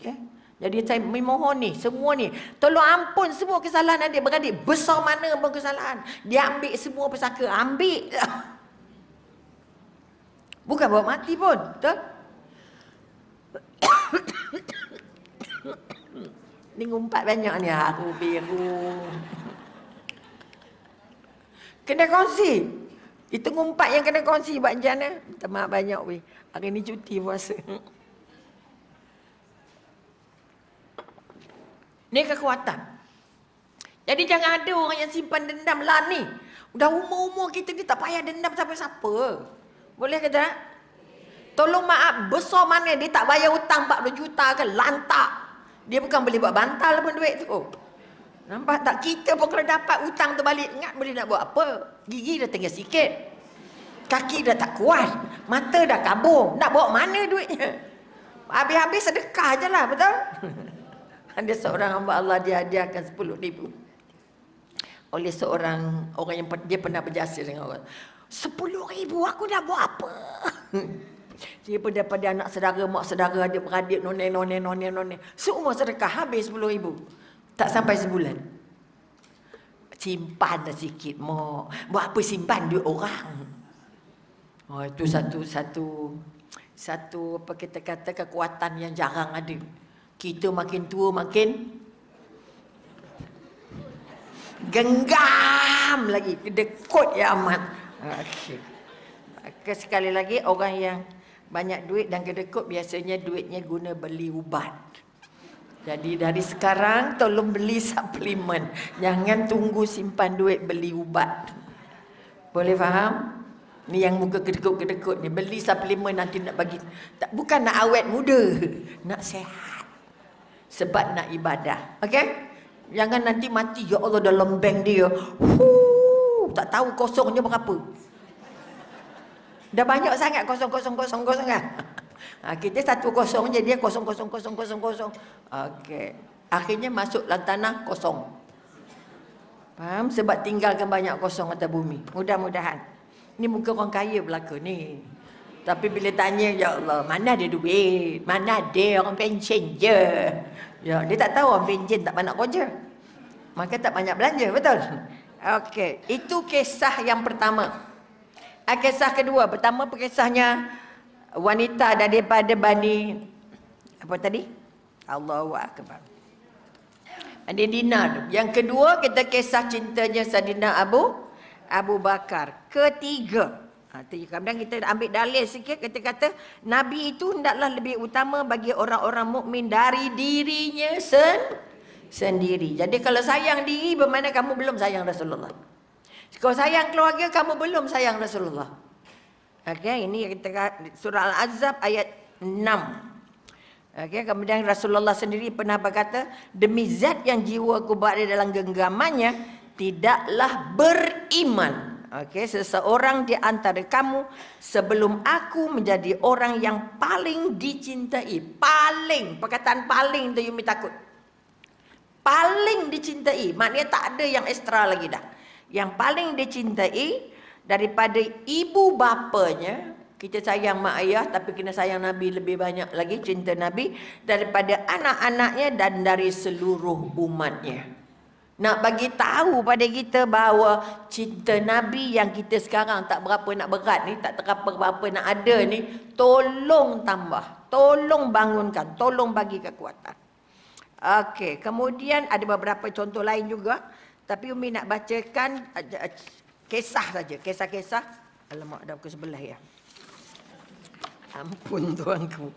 Okay? Jadi saya memohon ni, semua ni. Tolong ampun semua kesalahan adik-beradik. Besar mana pun kesalahan. Dia ambil semua pesaka. Ambil. (laughs) Bukan bawa mati pun. Betul? (coughs) ni ngumpat banyak ni. Aku biru. Kena kongsi. Itu ngumpat yang kena kongsi buat mana? Minta maaf banyak weh. Hari ni cuti puasa. (laughs) Ni kekuatan. Jadi jangan ada orang yang simpan dendam lah ni. Dah umur-umur kita ni tak payah dendam siapa-siapa. Boleh ke tak? Tolong maaf, besar mana dia tak bayar hutang 40 juta ke lantak. Dia bukan boleh buat bantal pun duit tu. Nampak tak? Kita pun kalau dapat hutang tu balik, ingat boleh nak buat apa? Gigi dah tinggal sikit. Kaki dah tak kuat. Mata dah kabur. Nak bawa mana duitnya? Habis-habis sedekah je lah, betul? (laughs) Ada seorang hamba Allah dia hadiahkan 10 ribu. Oleh seorang orang yang dia pernah berjasa dengan orang. 10 ribu aku nak buat apa? (laughs) Dia pun daripada anak saudara, mak saudara, adik beradik, noneh, noneh, noneh, noneh. Semua sedekah habis 10 ribu. Tak sampai sebulan. Simpan dah sikit, mak. Buat apa simpan duit orang? Oh, itu satu, satu, satu apa kita kata kekuatan yang jarang ada. Kita makin tua makin genggam lagi. Kedekut ya amat. Okay. Sekali lagi orang yang banyak duit dan kedekut biasanya duitnya guna beli ubat. Jadi dari sekarang tolong beli suplemen. Jangan tunggu simpan duit beli ubat. Boleh faham? Ni yang muka kedekut-kedekut ni. Beli suplemen nanti nak bagi. Tak, bukan nak awet muda. Nak sehat. Sebab nak ibadah. Okay? Jangan nanti mati. Ya Allah dalam bank dia. Huu, tak tahu kosongnya berapa. Dah banyak sangat kosong-kosong-kosong-kosong kan? (laughs) Ha, kita satu kosong je dia kosong kosong kosong kosong kosong. Okey. Akhirnya masuk dalam tanah kosong. Faham? Sebab tinggalkan banyak kosong atas bumi. Mudah-mudahan. Ni muka orang kaya belaka ni. Tapi bila tanya, Ya Allah, mana ada duit? Mana ada orang pension je? Ya, dia tak tahu orang pension tak banyak kerja. Maka tak banyak belanja, betul? (laughs) Okey, itu kisah yang pertama. Ah, kisah kedua, pertama kisahnya wanita daripada Bani apa tadi? Allahu akbar. Bani Dinar. Yang kedua kita kisah cintanya Sadina Abu Abu Bakar. Ketiga. Ha, kadang kita ambil dalil sikit kita kata Nabi itu hendaklah lebih utama bagi orang-orang mukmin dari dirinya sen sendiri. Jadi kalau sayang diri bermakna kamu belum sayang Rasulullah. Kalau sayang keluarga kamu belum sayang Rasulullah. Okey, ini kita surah Al-Azab ayat 6. Okey, kemudian Rasulullah sendiri pernah berkata, demi zat yang jiwa aku berada dalam genggamannya, tidaklah beriman Okey, seseorang di antara kamu sebelum aku menjadi orang yang paling dicintai. Paling, perkataan paling tu Yumi takut. Paling dicintai, maknanya tak ada yang ekstra lagi dah. Yang paling dicintai daripada ibu bapanya, kita sayang mak ayah tapi kena sayang Nabi lebih banyak lagi cinta Nabi daripada anak-anaknya dan dari seluruh umatnya. Nak bagi tahu pada kita bahawa cinta Nabi yang kita sekarang tak berapa nak berat ni, tak terapa berapa nak ada ni, tolong tambah, tolong bangunkan, tolong bagi kekuatan. Okey, kemudian ada beberapa contoh lain juga, tapi Umi nak bacakan kisah saja, kisah-kisah. Alamak, ada ke sebelah ya. Ampun tuanku.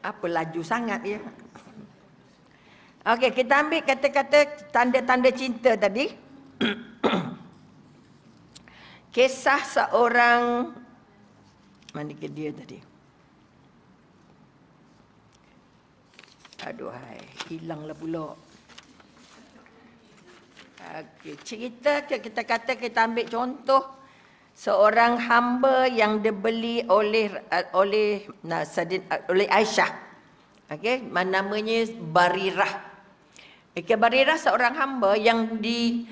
Apa laju sangat ya. Okey, kita ambil kata-kata tanda-tanda cinta tadi. (coughs) Kisah seorang mana ke dia tadi? Aduh hai, hilanglah pula. Okey, cerita kita kata kita ambil contoh seorang hamba yang dibeli oleh oleh Nasadin oleh Aisyah. Okey, namanya Barirah. Okay, Barirah seorang hamba yang di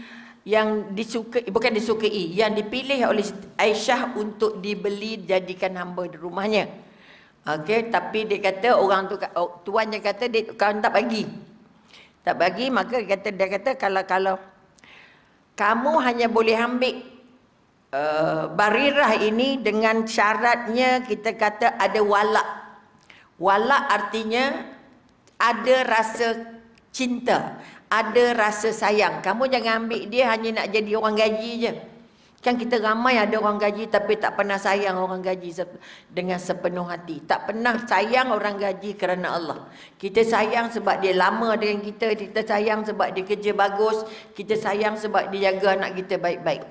yang disukai bukan disukai yang dipilih oleh Aisyah untuk dibeli jadikan hamba di rumahnya. Okey, tapi dia kata orang tu oh, tuannya kata dia kau tak bagi. Tak bagi maka dia kata dia kata kalau kalau kamu hanya boleh ambil uh, Barirah ini dengan syaratnya kita kata ada walak. Walak artinya ada rasa cinta, ada rasa sayang. Kamu jangan ambil dia hanya nak jadi orang gaji je. Kan kita ramai ada orang gaji tapi tak pernah sayang orang gaji dengan sepenuh hati. Tak pernah sayang orang gaji kerana Allah. Kita sayang sebab dia lama dengan kita. Kita sayang sebab dia kerja bagus. Kita sayang sebab dia jaga anak kita baik-baik.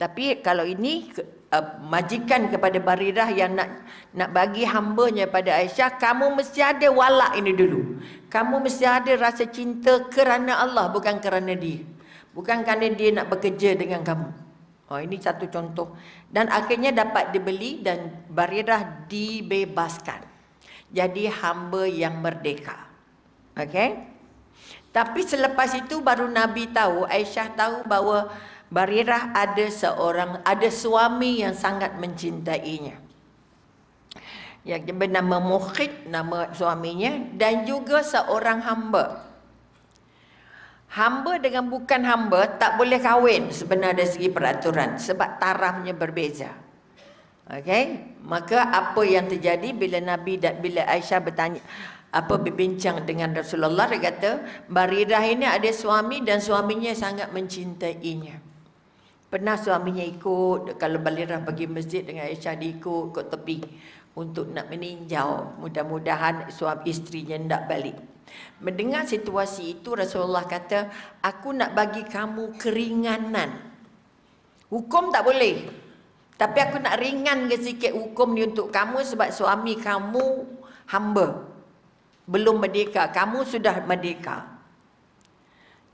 Tapi kalau ini uh, majikan kepada Barirah yang nak nak bagi hambanya pada Aisyah, kamu mesti ada walak ini dulu. Kamu mesti ada rasa cinta kerana Allah bukan kerana dia. Bukan kerana dia nak bekerja dengan kamu. Oh ini satu contoh. Dan akhirnya dapat dibeli dan Barirah dibebaskan. Jadi hamba yang merdeka. Okey? Tapi selepas itu baru Nabi tahu, Aisyah tahu bahawa Barirah ada seorang ada suami yang sangat mencintainya yang bernama Mukhid nama suaminya dan juga seorang hamba. Hamba dengan bukan hamba tak boleh kahwin sebenarnya dari segi peraturan sebab tarafnya berbeza. Okey, maka apa yang terjadi bila Nabi dan bila Aisyah bertanya apa berbincang dengan Rasulullah dia kata Baridah ini ada suami dan suaminya sangat mencintainya. Pernah suaminya ikut kalau Balirah pergi masjid dengan Aisyah diikut ke tepi untuk nak meninjau. Mudah-mudahan suami istrinya tidak balik. Mendengar situasi itu Rasulullah kata aku nak bagi kamu keringanan. Hukum tak boleh. Tapi aku nak ringan ke sikit hukum ni untuk kamu sebab suami kamu hamba. Belum merdeka. Kamu sudah merdeka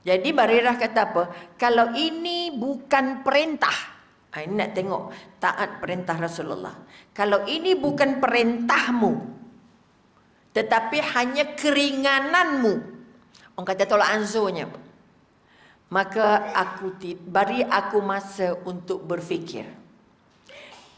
jadi Barirah kata apa kalau ini bukan perintah Ha, ini nak tengok taat perintah Rasulullah. Kalau ini bukan perintahmu, tetapi hanya keringananmu, orang kata tolak anzurnya, maka aku beri aku masa untuk berfikir.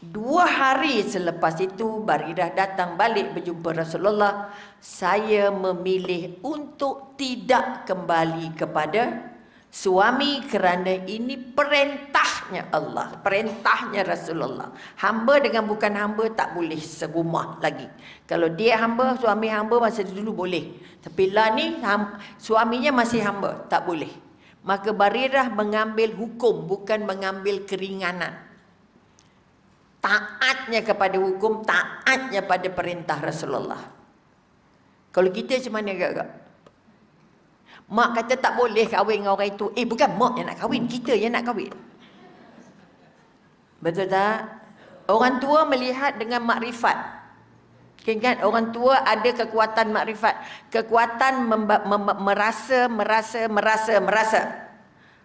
Dua hari selepas itu Baridah datang balik berjumpa Rasulullah. Saya memilih untuk tidak kembali kepada suami kerana ini perintahnya Allah, perintahnya Rasulullah. Hamba dengan bukan hamba tak boleh serumah lagi. Kalau dia hamba, suami hamba masa dulu boleh. Tapi lah ni suaminya masih hamba, tak boleh. Maka Barirah mengambil hukum bukan mengambil keringanan. Taatnya kepada hukum, taatnya pada perintah Rasulullah. Kalau kita macam mana agak-agak? Mak kata tak boleh kahwin dengan orang itu. Eh bukan mak yang nak kahwin, kita yang nak kahwin. Betul tak? Orang tua melihat dengan makrifat. Kan orang tua ada kekuatan makrifat, kekuatan merasa, merasa, merasa, merasa.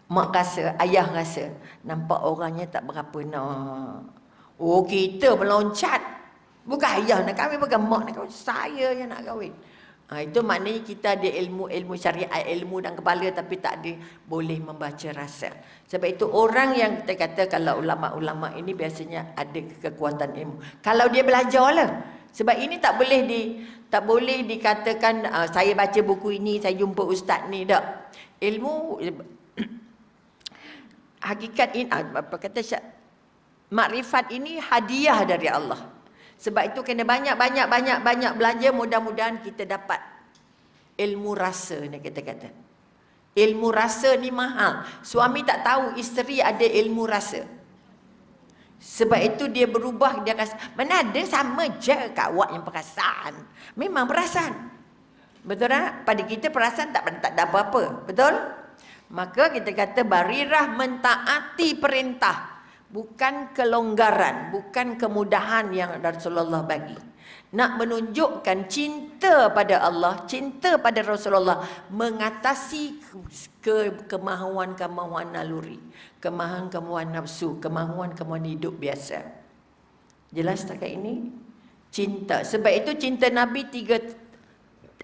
mak rasa, ayah rasa. Nampak orangnya tak berapa nak. Oh kita meloncat. Bukan ayah nak kahwin, bukan mak nak kahwin. Saya yang nak kahwin. Ha, itu maknanya kita ada ilmu-ilmu syariat, ilmu dan kepala tapi tak ada boleh membaca rasa. Sebab itu orang yang kita kata kalau ulama-ulama ini biasanya ada kekuatan ilmu. Kalau dia belajar lah. Sebab ini tak boleh di tak boleh dikatakan uh, saya baca buku ini, saya jumpa ustaz ni tak. Ilmu (coughs) hakikat ini apa kata makrifat ini hadiah dari Allah. Sebab itu kena banyak banyak banyak belajar mudah-mudahan kita dapat ilmu rasa ni kita kata. Ilmu rasa ni mahal. Suami tak tahu isteri ada ilmu rasa. Sebab itu dia berubah dia rasa mana ada sama je kat awak yang perasan. Memang perasan. Betul tak? Pada kita perasan tak tak ada apa-apa. Betul? Maka kita kata barirah mentaati perintah bukan kelonggaran, bukan kemudahan yang Rasulullah bagi. Nak menunjukkan cinta pada Allah, cinta pada Rasulullah mengatasi ke kemahuan-kemahuan naluri, kemahuan-kemahuan nafsu, kemahuan-kemahuan hidup biasa. Jelas tak ini? Cinta. Sebab itu cinta Nabi tiga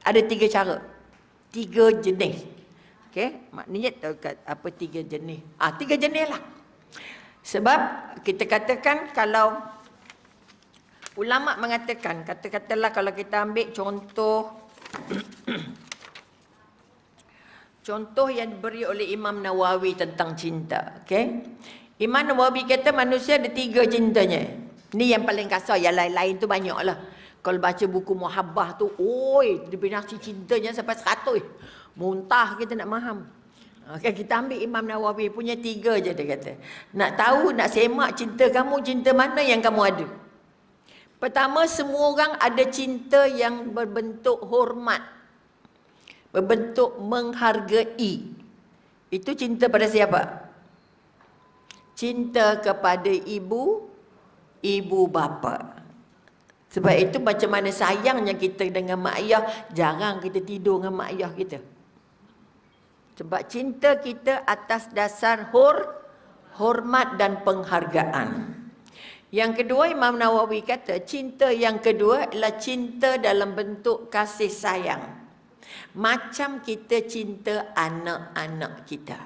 ada tiga cara. Tiga jenis. Okey, maknanya apa tiga jenis? Ah, tiga jenis lah. Sebab kita katakan kalau ulama mengatakan kata-katalah kalau kita ambil contoh (clears throat) contoh yang diberi oleh Imam Nawawi tentang cinta, okey. Imam Nawawi kata manusia ada tiga cintanya. Ni yang paling kasar, yang lain-lain tu banyaklah. Kalau baca buku muhabbah tu, oi, definisi cintanya sampai seratus. Muntah kita nak faham. Okay, kita ambil Imam Nawawi punya tiga je dia kata. Nak tahu, nak semak cinta kamu, cinta mana yang kamu ada? Pertama, semua orang ada cinta yang berbentuk hormat. Berbentuk menghargai. Itu cinta pada siapa? Cinta kepada ibu, ibu bapa. Sebab itu macam mana sayangnya kita dengan mak ayah, jarang kita tidur dengan mak ayah kita. Sebab cinta kita atas dasar hor, hormat dan penghargaan. Yang kedua Imam Nawawi kata cinta yang kedua adalah cinta dalam bentuk kasih sayang. Macam kita cinta anak-anak kita.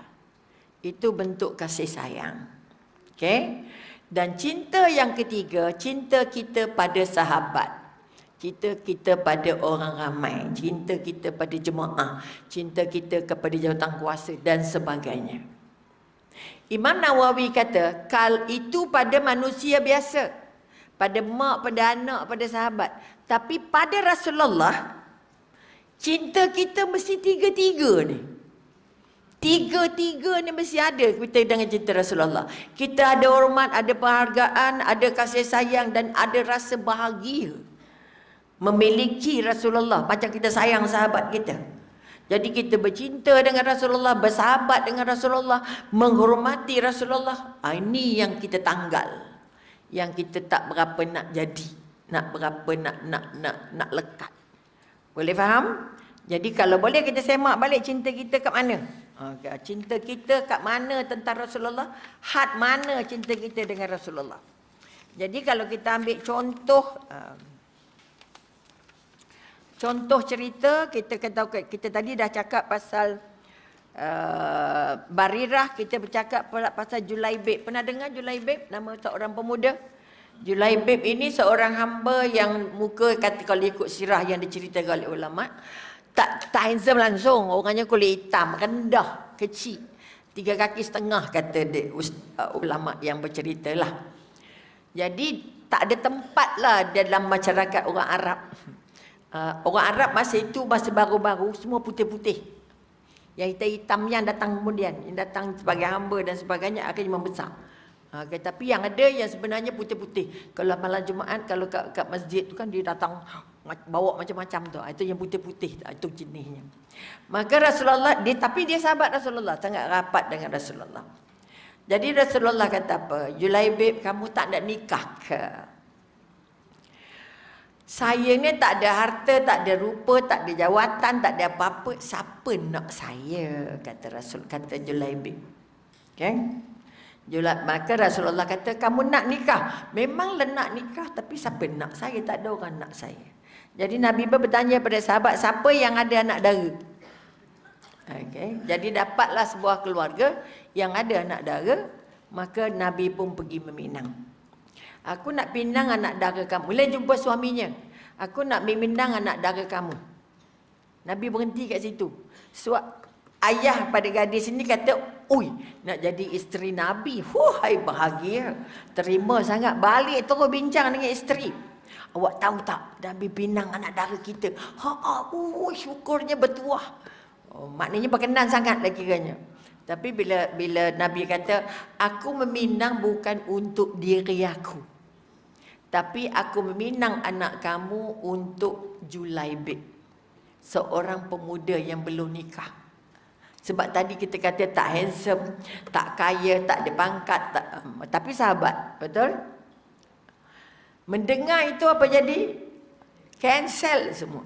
Itu bentuk kasih sayang. Okay? Dan cinta yang ketiga, cinta kita pada sahabat. Cinta kita pada orang ramai, cinta kita pada jemaah, cinta kita kepada jawatan kuasa dan sebagainya. Imam Nawawi kata, kal itu pada manusia biasa. Pada mak, pada anak, pada sahabat. Tapi pada Rasulullah, cinta kita mesti tiga-tiga ni. Tiga-tiga ni mesti ada kita dengan cinta Rasulullah. Kita ada hormat, ada penghargaan, ada kasih sayang dan ada rasa bahagia memiliki Rasulullah macam kita sayang sahabat kita. Jadi kita bercinta dengan Rasulullah, bersahabat dengan Rasulullah, menghormati Rasulullah. Ha, ini yang kita tanggal. Yang kita tak berapa nak jadi, nak berapa nak nak nak nak lekat. Boleh faham? Jadi kalau boleh kita semak balik cinta kita kat mana? Okay. Cinta kita kat mana tentang Rasulullah? Had mana cinta kita dengan Rasulullah? Jadi kalau kita ambil contoh uh, Contoh cerita kita kata kita tadi dah cakap pasal uh, Barirah, kita bercakap pasal Julaibib. Pernah dengar Julaibib nama seorang pemuda? Julaibib ini seorang hamba yang muka kata kalau ikut sirah yang diceritakan oleh ulama tak tak handsome langsung, orangnya kulit hitam, rendah, kecil. Tiga kaki setengah kata dia, uh, ulama yang bercerita lah. Jadi tak ada tempat lah dalam masyarakat orang Arab uh, orang Arab masa itu masa baru-baru semua putih-putih. Yang hitam-hitam yang datang kemudian, yang datang sebagai hamba dan sebagainya akan membesar. Uh, okay, tapi yang ada yang sebenarnya putih-putih. Kalau malam Jumaat kalau kat, kat masjid tu kan dia datang bawa macam-macam tu. Ah, itu yang putih-putih ah, itu jenisnya. Maka Rasulullah dia tapi dia sahabat Rasulullah, sangat rapat dengan Rasulullah. Jadi Rasulullah kata apa? Julaibib kamu tak nak nikah ke? Saya ni tak ada harta, tak ada rupa, tak ada jawatan, tak ada apa-apa. Siapa nak saya? Kata Rasul, kata Julaibi. Okay? Julat maka Rasulullah kata kamu nak nikah. Memanglah nak nikah tapi siapa nak saya tak ada orang nak saya. Jadi Nabi pun bertanya pada sahabat siapa yang ada anak dara. Okay. Jadi dapatlah sebuah keluarga yang ada anak dara, maka Nabi pun pergi meminang. Aku nak pinang anak dara kamu. Mula jumpa suaminya. Aku nak meminang anak dara kamu. Nabi berhenti kat situ. Suat ayah pada gadis ini kata, "Ui, nak jadi isteri Nabi. Huai bahagia. Terima sangat balik terus bincang dengan isteri. Awak tahu tak Nabi pinang anak dara kita? Ha, ah, uh, syukurnya bertuah. Oh, maknanya berkenan sangat lagi kiranya. Tapi bila bila Nabi kata, aku meminang bukan untuk diri aku. Tapi aku meminang anak kamu untuk Julaibib. Seorang pemuda yang belum nikah. Sebab tadi kita kata tak handsome, tak kaya, tak ada pangkat. Tak, um, tapi sahabat, betul? Mendengar itu apa jadi? Cancel semua.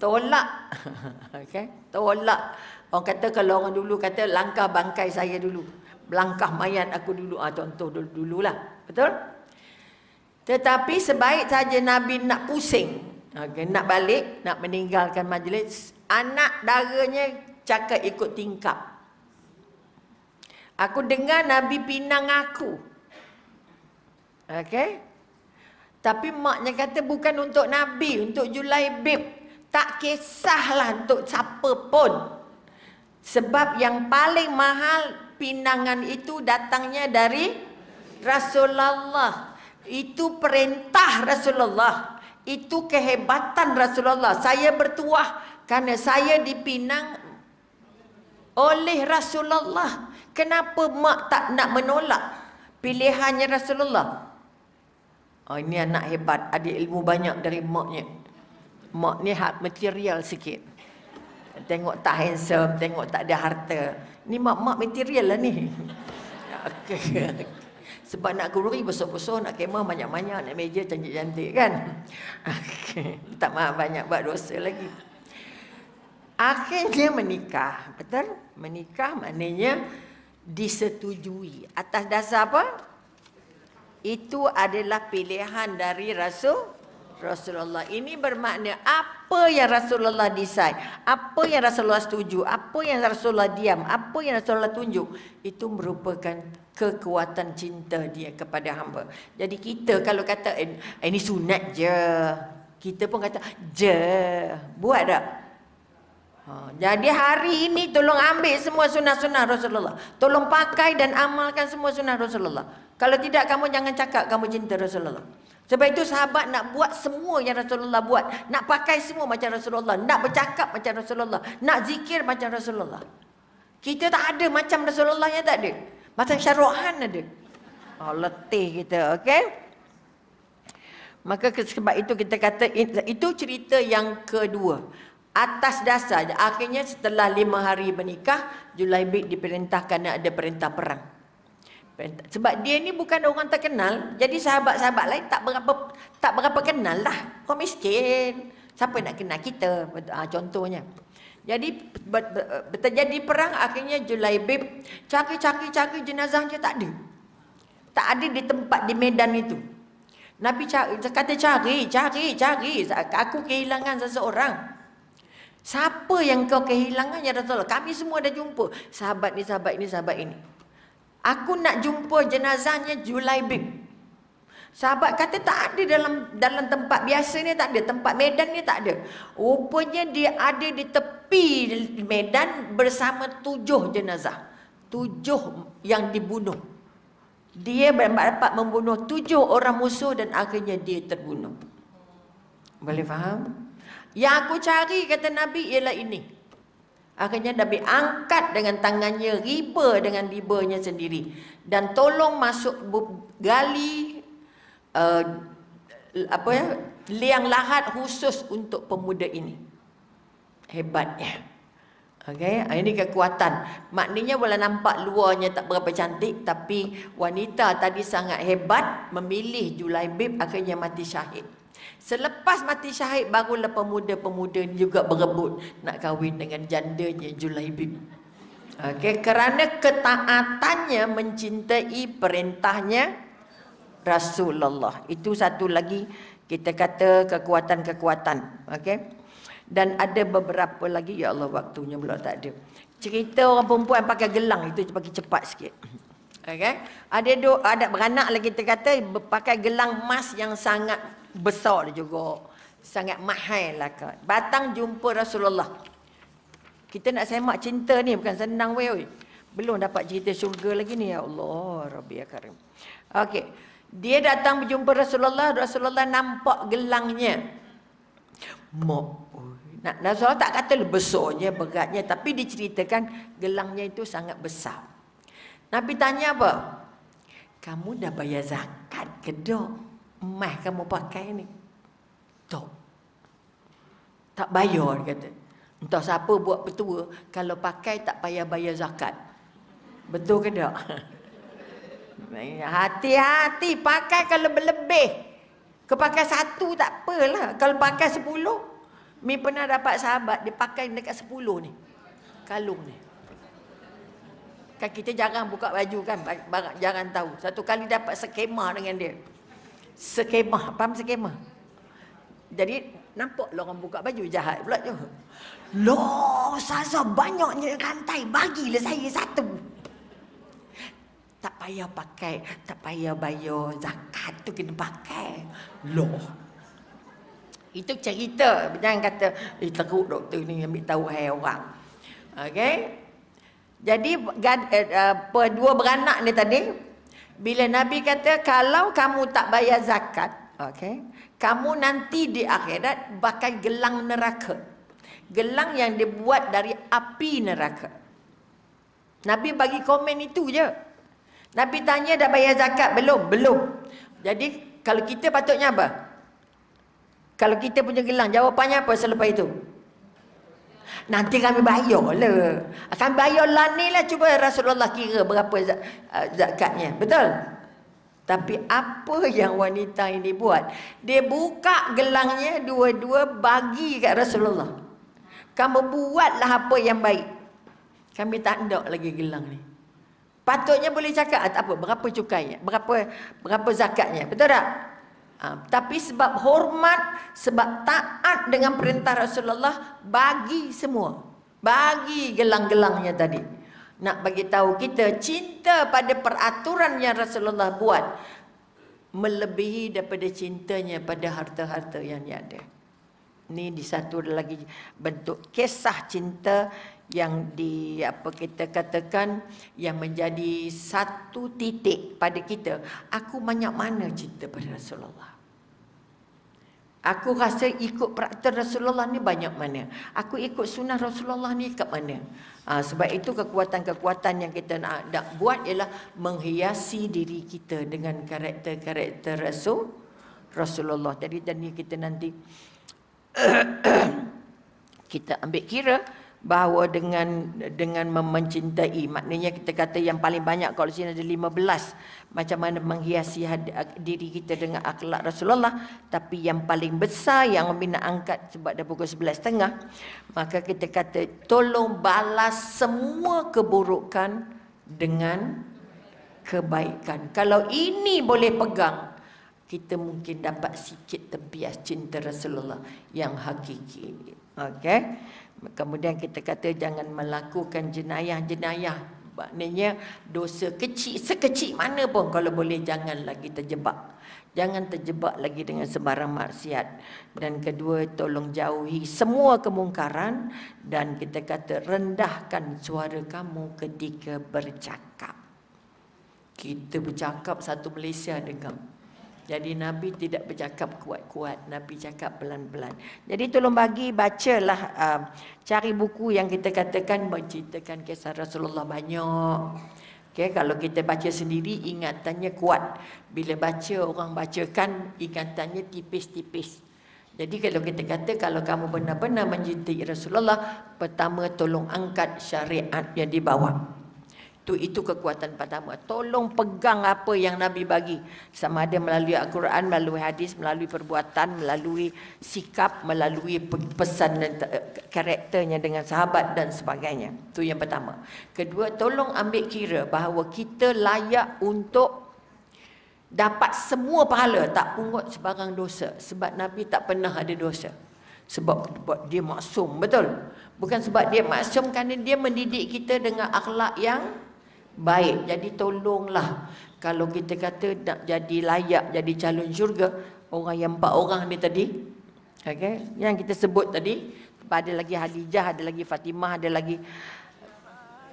Tolak. (laughs) okay? Tolak. Orang kata kalau orang dulu kata langkah bangkai saya dulu. Langkah mayat aku dulu. Ah, contoh dulu dululah. Betul? Tetapi sebaik saja Nabi nak pusing. Okay, nak balik, nak meninggalkan majlis. Anak darahnya cakap ikut tingkap. Aku dengar Nabi pinang aku. Okay? Tapi maknya kata bukan untuk Nabi, untuk Julaibib. Tak kisahlah untuk siapa pun. Sebab yang paling mahal pinangan itu datangnya dari Rasulullah. Itu perintah Rasulullah. Itu kehebatan Rasulullah. Saya bertuah kerana saya dipinang oleh Rasulullah. Kenapa mak tak nak menolak pilihannya Rasulullah? Oh, ini anak hebat, ada ilmu banyak dari maknya. Mak ni hak material sikit. Tengok tak handsome, tengok tak ada harta. Ni mak-mak material lah ni. (laughs) Okay. Sebab nak kururi besar-besar, nak kemah banyak-banyak, nak meja cantik-cantik kan. (laughs) Okay. Tak maaf banyak buat dosa lagi. Akhirnya menikah. Betul? Menikah maknanya disetujui. Atas dasar apa? itu adalah pilihan dari Rasul Rasulullah. Ini bermakna apa yang Rasulullah decide, apa yang Rasulullah setuju, apa yang Rasulullah diam, apa yang Rasulullah tunjuk, itu merupakan kekuatan cinta dia kepada hamba. Jadi kita kalau kata eh, ini sunat je, kita pun kata je, buat tak? Ha, jadi hari ini tolong ambil semua sunnah-sunnah Rasulullah. Tolong pakai dan amalkan semua sunnah Rasulullah. Kalau tidak kamu jangan cakap kamu cinta Rasulullah. Sebab itu sahabat nak buat semua yang Rasulullah buat. Nak pakai semua macam Rasulullah. Nak bercakap macam Rasulullah. Nak zikir macam Rasulullah. Kita tak ada macam Rasulullah yang tak ada. Macam syaruhan ada. Oh, letih kita. Okay? Maka sebab itu kita kata itu cerita yang kedua. Atas dasar akhirnya setelah lima hari menikah Julaibib diperintahkan ada perintah perang. Sebab dia ni bukan orang terkenal. Jadi sahabat-sahabat lain tak berapa tak berapa kenal lah. Orang miskin. Siapa nak kenal kita? Ha, contohnya. Jadi terjadi perang akhirnya Julaibib cari-cari-cari jenazahnya tak ada. Tak ada di tempat di medan itu. Nabi cari, kata cari, cari, cari. Aku kehilangan seseorang. Siapa yang kau kehilangan ya Rasulullah? Kami semua dah jumpa. Sahabat ni, sahabat ini, sahabat ini. Aku nak jumpa jenazahnya Julaibib. Sahabat kata tak ada dalam dalam tempat biasa ni tak ada. Tempat medan ni tak ada. Rupanya dia ada di tepi medan bersama tujuh jenazah. Tujuh yang dibunuh. Dia dapat membunuh tujuh orang musuh dan akhirnya dia terbunuh. Boleh faham? Yang aku cari kata Nabi ialah ini. Akhirnya Nabi angkat dengan tangannya riba dengan ribanya sendiri. Dan tolong masuk gali uh, apa ya liang lahat khusus untuk pemuda ini. Hebatnya. Okey, ini kekuatan. Maknanya boleh nampak luarnya tak berapa cantik tapi wanita tadi sangat hebat memilih Julaibib akhirnya mati syahid. Selepas mati syahid barulah pemuda-pemuda juga berebut nak kahwin dengan jandanya Julaibib. Okey, kerana ketaatannya mencintai perintahnya Rasulullah. Itu satu lagi kita kata kekuatan-kekuatan. Okey. Dan ada beberapa lagi ya Allah waktunya pula tak ada. Cerita orang perempuan pakai gelang itu bagi cepat sikit. Okey. Ada dua ada beranak lagi kita kata pakai gelang emas yang sangat besar juga. Sangat mahal lah kan. Batang jumpa Rasulullah. Kita nak semak cinta ni bukan senang weh. Belum dapat cerita syurga lagi ni ya Allah Rabbi ya Karim. Okey. Dia datang berjumpa Rasulullah, Rasulullah nampak gelangnya. Mak. Nak Rasulullah tak kata besarnya, beratnya tapi diceritakan gelangnya itu sangat besar. Nabi tanya apa? Kamu dah bayar zakat ke tak? Emas kamu pakai ni. Tak. Tak bayar kata. Entah siapa buat petua kalau pakai tak payah bayar zakat. Betul ke tak? (laughs) Hati-hati pakai kalau berlebih. Kepakai satu tak apalah. Kalau pakai sepuluh. Mi pernah dapat sahabat dia pakai dekat sepuluh ni. Kalung ni. Kan kita jarang buka baju kan. Jangan tahu. Satu kali dapat skema dengan dia. Skema. Faham skema? Jadi Nampaklah orang buka baju jahat pula tu. Loh, Saza banyaknya rantai. Bagilah saya satu. Tak payah pakai. Tak payah bayar zakat tu kena pakai. Loh. Itu cerita. Jangan kata, eh teruk doktor ni ambil tahu hai orang. Okey. Jadi, eh, apa, dua beranak ni tadi. Bila Nabi kata, kalau kamu tak bayar zakat. Okey kamu nanti di akhirat pakai gelang neraka. Gelang yang dibuat dari api neraka. Nabi bagi komen itu je. Nabi tanya dah bayar zakat belum? Belum. Jadi kalau kita patutnya apa? Kalau kita punya gelang, jawapannya apa selepas itu? Nanti kami bayar lah. Kami bayar lah ni lah. Cuba Rasulullah kira berapa zakatnya. Betul? Tapi apa yang wanita ini buat? Dia buka gelangnya dua-dua bagi kat Rasulullah. Kamu buatlah apa yang baik. Kami tak nak lagi gelang ni. Patutnya boleh cakap ah, tak apa berapa cukainya, berapa berapa zakatnya. Betul tak? Ha, tapi sebab hormat, sebab taat dengan perintah Rasulullah bagi semua. Bagi gelang-gelangnya tadi nak bagi tahu kita cinta pada peraturan yang Rasulullah buat melebihi daripada cintanya pada harta-harta yang dia ada. Ini di satu lagi bentuk kisah cinta yang di apa kita katakan yang menjadi satu titik pada kita. Aku banyak mana cinta pada Rasulullah. Aku rasa ikut peraturan Rasulullah ni banyak mana. Aku ikut sunnah Rasulullah ni kat mana. Ha, sebab itu kekuatan-kekuatan yang kita nak, nak buat ialah menghiasi diri kita dengan karakter-karakter Rasul Rasulullah. Jadi dan ni kita nanti (coughs) kita ambil kira bahawa dengan dengan mencintai maknanya kita kata yang paling banyak kalau sini ada 15 macam mana menghiasi diri kita dengan akhlak Rasulullah tapi yang paling besar yang nak angkat sebab dah pukul 11.30 maka kita kata tolong balas semua keburukan dengan kebaikan. Kalau ini boleh pegang kita mungkin dapat sikit tempias cinta Rasulullah yang hakiki okey Kemudian kita kata jangan melakukan jenayah-jenayah. Maknanya dosa kecil, sekecil mana pun kalau boleh jangan lagi terjebak. Jangan terjebak lagi dengan sembarang maksiat. Dan kedua, tolong jauhi semua kemungkaran. Dan kita kata rendahkan suara kamu ketika bercakap. Kita bercakap satu Malaysia dengar. Jadi Nabi tidak bercakap kuat-kuat, Nabi cakap pelan-pelan. Jadi tolong bagi bacalah uh, cari buku yang kita katakan menceritakan kisah Rasulullah banyak. Okay, kalau kita baca sendiri ingatannya kuat. Bila baca orang bacakan ingatannya tipis-tipis. Jadi kalau kita kata kalau kamu benar-benar mencintai Rasulullah, pertama tolong angkat syariat yang dibawa. Tu itu kekuatan pertama. Tolong pegang apa yang Nabi bagi. Sama ada melalui Al-Quran, melalui hadis, melalui perbuatan, melalui sikap, melalui pesan dan karakternya dengan sahabat dan sebagainya. Tu yang pertama. Kedua, tolong ambil kira bahawa kita layak untuk dapat semua pahala tak pungut sebarang dosa sebab Nabi tak pernah ada dosa sebab dia maksum betul bukan sebab dia maksum kerana dia mendidik kita dengan akhlak yang baik. Jadi tolonglah kalau kita kata nak jadi layak jadi calon syurga orang yang empat orang ni tadi. Okay. Yang kita sebut tadi ada lagi Halijah, ada lagi Fatimah, ada lagi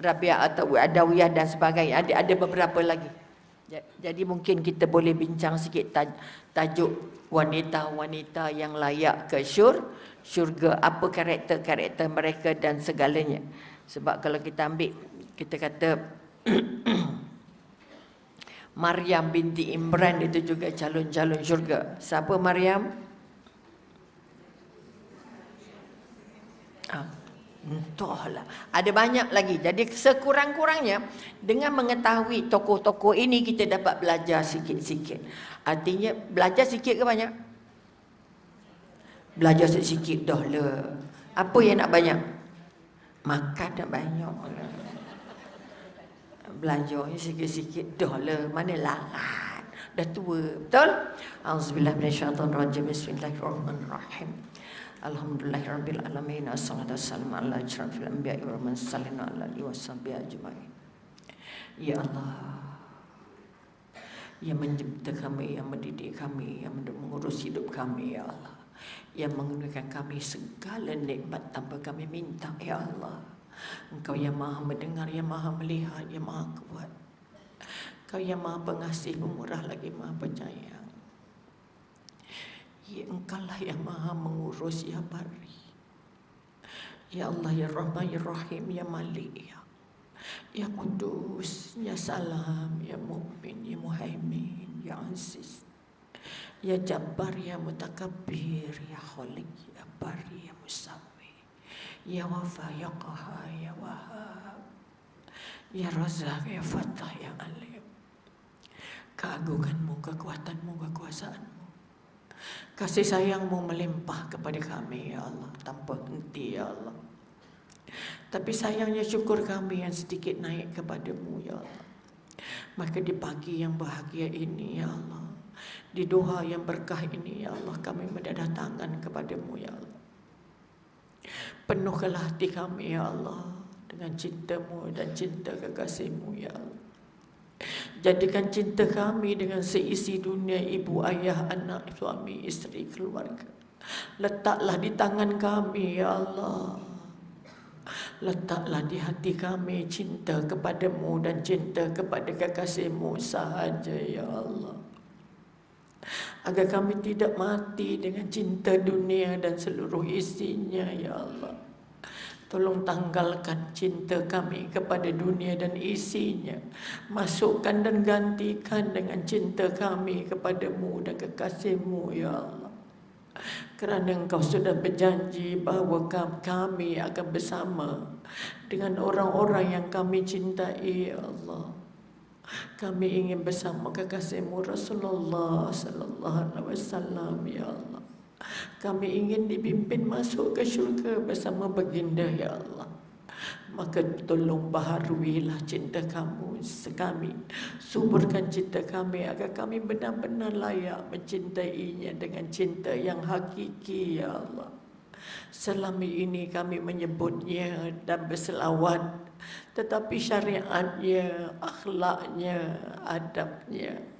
Rabi'ah atau Adawiyah dan sebagainya. Ada ada beberapa lagi. Jadi mungkin kita boleh bincang sikit tajuk wanita-wanita yang layak ke syur, syurga. Apa karakter-karakter mereka dan segalanya. Sebab kalau kita ambil, kita kata (coughs) Maryam binti Imran itu juga calon-calon syurga. Siapa Maryam? Ah, entahlah. Ada banyak lagi. Jadi sekurang-kurangnya dengan mengetahui tokoh-tokoh ini kita dapat belajar sikit-sikit. Artinya belajar sikit ke banyak? Belajar sikit dah lah. Apa yang nak banyak? Makan dah banyak lah belanjanya sikit-sikit. Dah lah mana larat. Dah tua betul? Auzubillah minasyaitonirrajim bismillahirrahmanirrahim. Alhamdulillahirabbil alamin. Assalatu wassalamu ala asyrafil anbiya'i wal mursalin ala alihi washabihi ajmain. Ya allah yang mencipta kami, yang mendidik kami, yang mengurus hidup kami, Ya Allah. Yang menggunakan kami segala nikmat tanpa kami minta, Ya Allah. Engkau yang maha mendengar, yang maha melihat, yang maha kuat. Engkau yang maha pengasih, pemurah lagi maha penyayang. Ya engkau lah yang maha mengurus, ya bari. Ya Allah, ya Rahman, ya Rahim, ya Malik, ya. Ya Kudus, Ya Salam, Ya Mu'min, Ya Muhaimin, Ya Aziz. Ya Jabbar, Ya Mutakabir, Ya Khalik, Ya Bari, Ya Musam. Ya Wafa, Ya Qaha, Ya Wahab Ya Razak, Ya Fatah, Ya Alim. Keagunganmu, kekuatanmu, kekuasaanmu. Kasih sayangmu melimpah kepada kami, Ya Allah Tanpa henti, Ya Allah. Tapi sayangnya syukur kami yang sedikit naik kepadamu, Ya Allah. Maka di pagi yang bahagia ini, Ya Allah Di doa yang berkah ini, Ya Allah Kami mendadatangkan kepadamu, Ya Allah Penuhkanlah hati kami ya Allah dengan cintamu dan cinta kekasihmu ya Allah. Jadikan cinta kami dengan seisi dunia ibu, ayah, anak, suami, isteri, keluarga. Letaklah di tangan kami ya Allah. Letaklah di hati kami cinta kepadamu dan cinta kepada kekasihmu sahaja ya Allah agar kami tidak mati dengan cinta dunia dan seluruh isinya ya Allah. Tolong tanggalkan cinta kami kepada dunia dan isinya. Masukkan dan gantikan dengan cinta kami kepadamu dan kekasihmu ya Allah. Kerana engkau sudah berjanji bahawa kami akan bersama dengan orang-orang yang kami cintai ya Allah kami ingin bersama kekasihmu Rasulullah sallallahu alaihi wasallam ya Allah. Kami ingin dipimpin masuk ke syurga bersama baginda ya Allah. Maka tolong baharuilah cinta kamu sekami. Suburkan cinta kami agar kami benar-benar layak mencintainya dengan cinta yang hakiki ya Allah. Selama ini kami menyebutnya dan berselawat tetapi syariatnya, akhlaknya, adabnya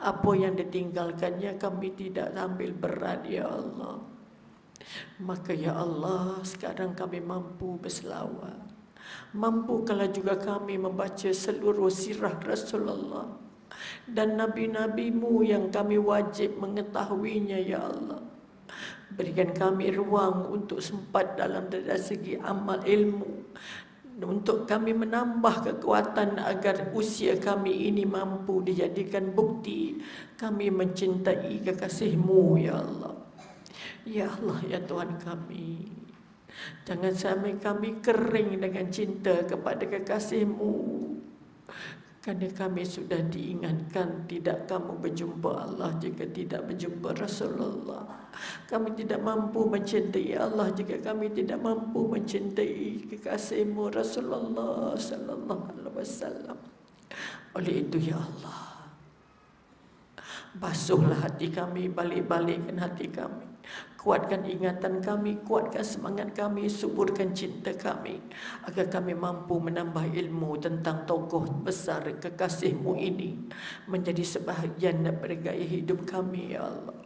apa yang ditinggalkannya kami tidak ambil berat ya Allah. Maka ya Allah sekarang kami mampu berselawat. Mampu kalau juga kami membaca seluruh sirah Rasulullah dan nabi-nabimu yang kami wajib mengetahuinya ya Allah. Berikan kami ruang untuk sempat dalam dari segi amal ilmu untuk kami menambah kekuatan agar usia kami ini mampu dijadikan bukti kami mencintai kekasihmu ya Allah. Ya Allah ya Tuhan kami. Jangan sampai kami kering dengan cinta kepada kekasihmu Kerana kami sudah diingatkan tidak kamu berjumpa Allah jika tidak berjumpa Rasulullah. Kami tidak mampu mencintai Allah jika kami tidak mampu mencintai kekasihmu Rasulullah sallallahu alaihi wasallam. Oleh itu ya Allah, basuhlah hati kami, balik-balikkan hati kami. Kuatkan ingatan kami, kuatkan semangat kami, suburkan cinta kami agar kami mampu menambah ilmu tentang tokoh besar kekasihmu ini menjadi sebahagian daripada gaya hidup kami, Ya Allah.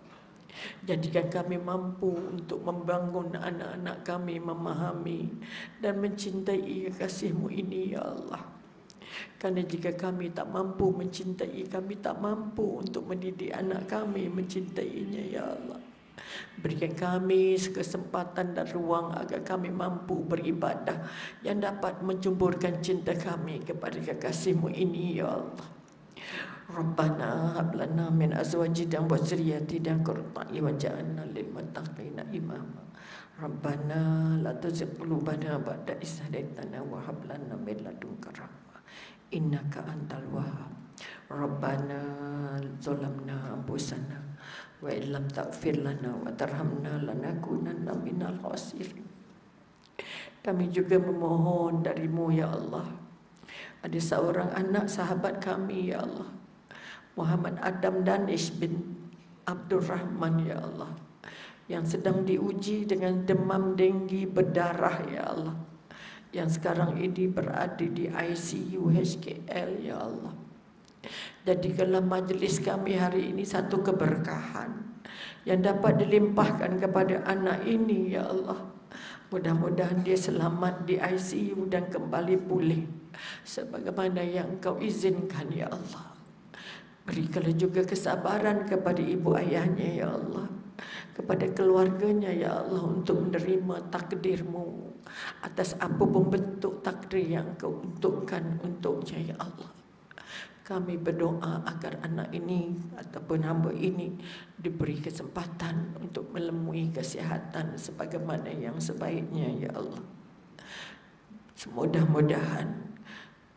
Jadikan kami mampu untuk membangun anak-anak kami memahami dan mencintai kekasihmu ini, Ya Allah. Kerana jika kami tak mampu mencintai, kami tak mampu untuk mendidik anak kami mencintainya, Ya Allah. Berikan kami kesempatan dan ruang agar kami mampu beribadah yang dapat menjumburkan cinta kami kepada kekasihmu ini, Ya Allah. Rabbana hablana min azwajina wa dzurriyyatina qurrata waj'alna lil muttaqina imama. Rabbana la tuzigh qulubana ba'da idh hadaytana wa hab lana min ladunka rahmah innaka antal wahhab. Rabbana zalamna anfusana wa illam taghfir lana wa tarhamna lanakunanna minal khasirin. Kami juga memohon darimu ya Allah. Ada seorang anak sahabat kami ya Allah. Muhammad Adam Danish bin Abdul Rahman ya Allah yang sedang diuji dengan demam denggi berdarah ya Allah. Yang sekarang ini berada di ICU HKL ya Allah Jadikanlah majlis kami hari ini satu keberkahan yang dapat dilimpahkan kepada anak ini ya Allah. Mudah-mudahan dia selamat di ICU dan kembali pulih sebagaimana yang Engkau izinkan ya Allah. Berikanlah juga kesabaran kepada ibu ayahnya ya Allah kepada keluarganya ya Allah untuk menerima takdirmu atas apa pun bentuk takdir yang kau untukkan untuknya ya Allah. Kami berdoa agar anak ini ataupun hamba ini diberi kesempatan untuk melemui kesihatan sebagaimana yang sebaiknya ya Allah. Semudah-mudahan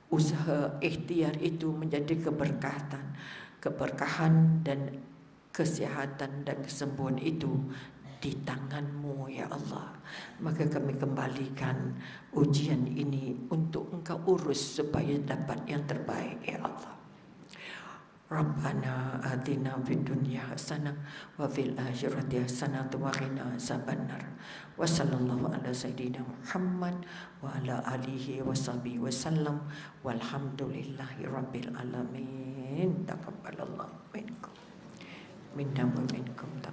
usaha ikhtiar itu menjadi keberkatan, keberkahan dan kesihatan dan kesembuhan itu di tanganmu ya Allah maka kami kembalikan ujian ini untuk engkau urus supaya dapat yang terbaik ya Allah Rabbana atina fid dunya hasanah wa fil akhirati hasanah wa qina azabannar. Wa sallallahu ala sayidina Muhammad wa ala alihi wa sahbihi wa sallam walhamdulillahi rabbil alamin. Taqabbalallahu minkum. Minna wa minkum.